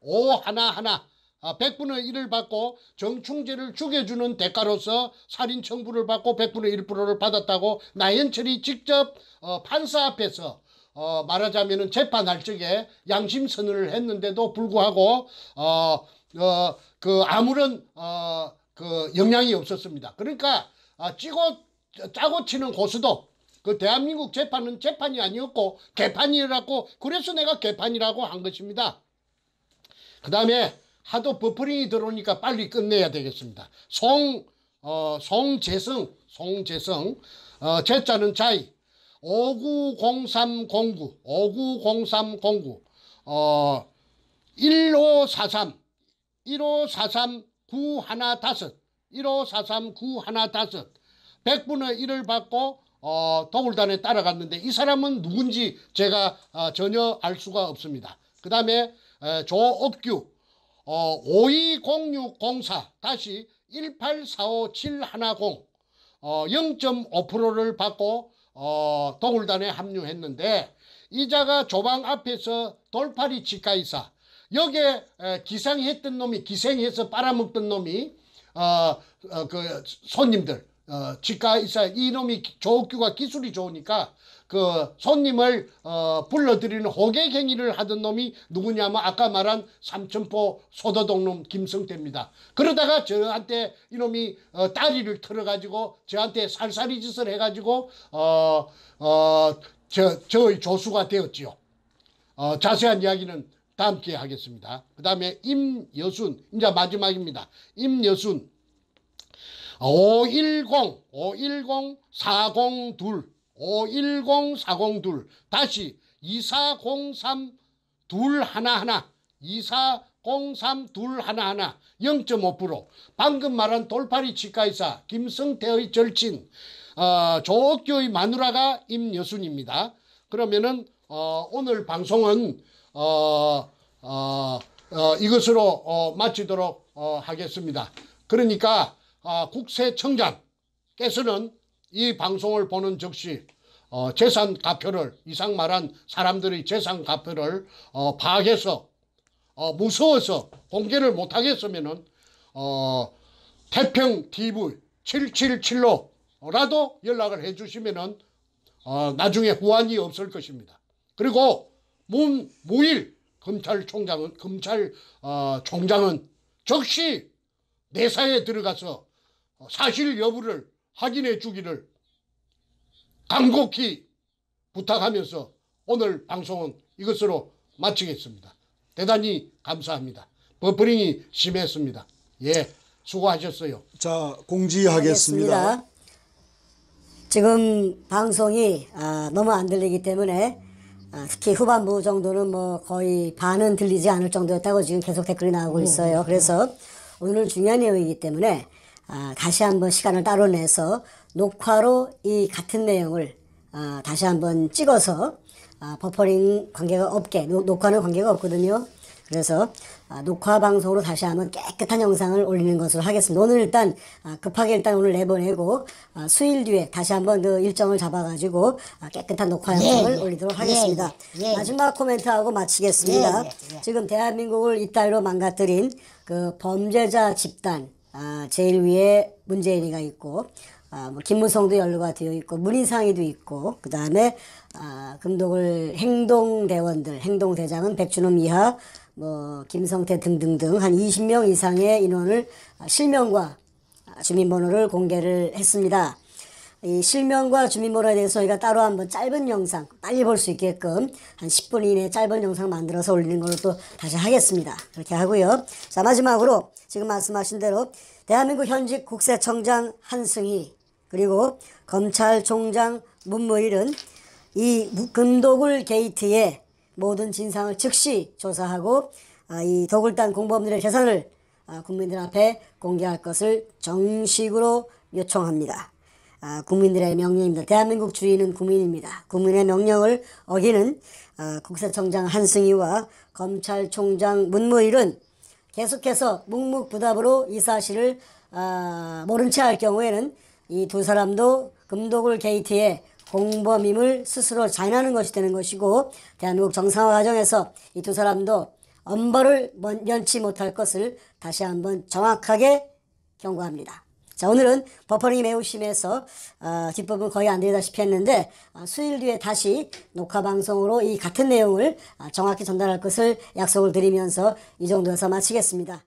511 아, 100분의 1을 받고 정충재를 죽여주는 대가로서 살인 청부를 받고 100분의 1%를 받았다고 나연철이 직접 어, 판사 앞에서 어, 말하자면은 재판할 적에 양심 선언을 했는데도 불구하고 어, 어, 그 아무런 어, 그 영향이 없었습니다. 그러니까 아, 찌고 짜고 치는 고수도 그 대한민국 재판은 재판이 아니었고 개판이라고 그래서 내가 개판이라고 한 것입니다. 그 다음에 하도 버퍼링이 들어오니까 빨리 끝내야 되겠습니다. 송, 어, 송재성, 송재성, 어, 제자는 자이, 590309, 590309, 어, 1543, 1543 915, 1543 915, 100분의 1을 받고 어, 도굴단에 따라갔는데 이 사람은 누군지 제가 어, 전혀 알 수가 없습니다. 그 다음에 조업규 어, 520604 다시 1845710 어, 0.5%를 받고 어, 도굴단에 합류했는데 이자가 조방 앞에서 돌팔이 치과의사 여기에 에, 기상했던 놈이 기생해서 빨아먹던 놈이 어, 어, 그 손님들 어, 치과의사 이놈이 조옥규가 기술이 좋으니까 그 손님을 어, 불러들이는 호객 행위를 하던 놈이 누구냐면 아까 말한 삼천포 소도동놈 김성태입니다. 그러다가 저한테 이놈이 어, 다리를 털어가지고 저한테 살살이 짓을 해가지고 어, 어, 저, 저의 조수가 되었지요. 어, 자세한 이야기는 다음 기회에 하겠습니다. 그 다음에 임여순, 이제 마지막입니다. 임여순, 510, 510, 402, 510, 402, 다시 2403, 둘 하나 하나, 2403, 둘 하나 하나, 0.5%. 방금 말한 돌파리 치과의사 김성태의 절친, 어, 조옥교의 마누라가 임여순입니다. 그러면은 어, 오늘 방송은 어, 어, 어, 이것으로 어, 마치도록 어, 하겠습니다. 그러니까 아, 국세청장께서는 이 방송을 보는 즉시 어, 재산 가표를 이상 말한 사람들의 재산 가표를 어, 파악해서 어, 무서워서 공개를 못하겠으면은 어, 태평 TV 777로라도 연락을 해주시면은 어, 나중에 후환이 없을 것입니다. 그리고 문 무일 검찰총장은 검찰 어, 총장은 즉시 내사에 들어가서 사실 여부를 확인해 주기를 간곡히 부탁하면서 오늘 방송은 이것으로 마치겠습니다. 대단히 감사합니다. 버퍼링이 심했습니다. 예, 수고하셨어요. 자, 공지하겠습니다. 하겠습니다. 지금 방송이 아, 너무 안 들리기 때문에 아, 특히 후반부 정도는 뭐 거의 반은 들리지 않을 정도였다고 지금 계속 댓글이 나오고 있어요. 그래서 오늘 중요한 내용이기 때문에 아, 다시 한번 시간을 따로 내서 녹화로 이 같은 내용을 아, 다시 한번 찍어서 아, 버퍼링 관계가 없게 노- 녹화는 관계가 없거든요. 그래서 아, 녹화 방송으로 다시 한번 깨끗한 영상을 올리는 것으로 하겠습니다. 오늘 일단 아, 급하게 일단 오늘 내보내고 아, 수일 뒤에 다시 한번 그 일정을 잡아가지고 아, 깨끗한 녹화 영상을 예. 올리도록 예, 하겠습니다. 예. 마지막 코멘트하고 마치겠습니다. 예, 예, 예. 지금 대한민국을 이따위로 망가뜨린 그 범죄자 집단 아, 제일 위에 문재인이가 있고 아, 뭐 김무성도 연루가 되어 있고 문인상이도 있고 그 다음에 아, 금독을 행동대원들 행동대장은 백준호 이하 뭐 김성태 등등등 한 20명 이상의 인원을 아, 실명과 아, 주민번호를 공개를 했습니다. 이 실명과 주민번호에 대해서 저희가 따로 한번 짧은 영상 빨리 볼 수 있게끔 한 10분 이내 짧은 영상 만들어서 올리는 걸로 또 다시 하겠습니다. 그렇게 하고요. 자 마지막으로 지금 말씀하신 대로 대한민국 현직 국세청장 한승희 그리고 검찰총장 문무일은 이 금도굴 게이트의 모든 진상을 즉시 조사하고 아, 이 도굴단 공범들의 재산을 아, 국민들 앞에 공개할 것을 정식으로 요청합니다. 아, 국민들의 명령입니다. 대한민국 주인은 국민입니다. 국민의 명령을 어기는 아, 국세청장 한승희와 검찰총장 문무일은 계속해서 묵묵부답으로 이 사실을 아, 모른 채 할 경우에는 이 두 사람도 금도굴 게이트의 공범임을 스스로 자인하는 것이 되는 것이고 대한민국 정상화 과정에서 이 두 사람도 엄벌을 먼- 면치 못할 것을 다시 한번 정확하게 경고합니다. 자 오늘은 버퍼링이 매우 심해서 어, 뒷부분 거의 안 되다시피 했는데 어, 수일 뒤에 다시 녹화 방송으로 이 같은 내용을 어, 정확히 전달할 것을 약속을 드리면서 이 정도에서 마치겠습니다.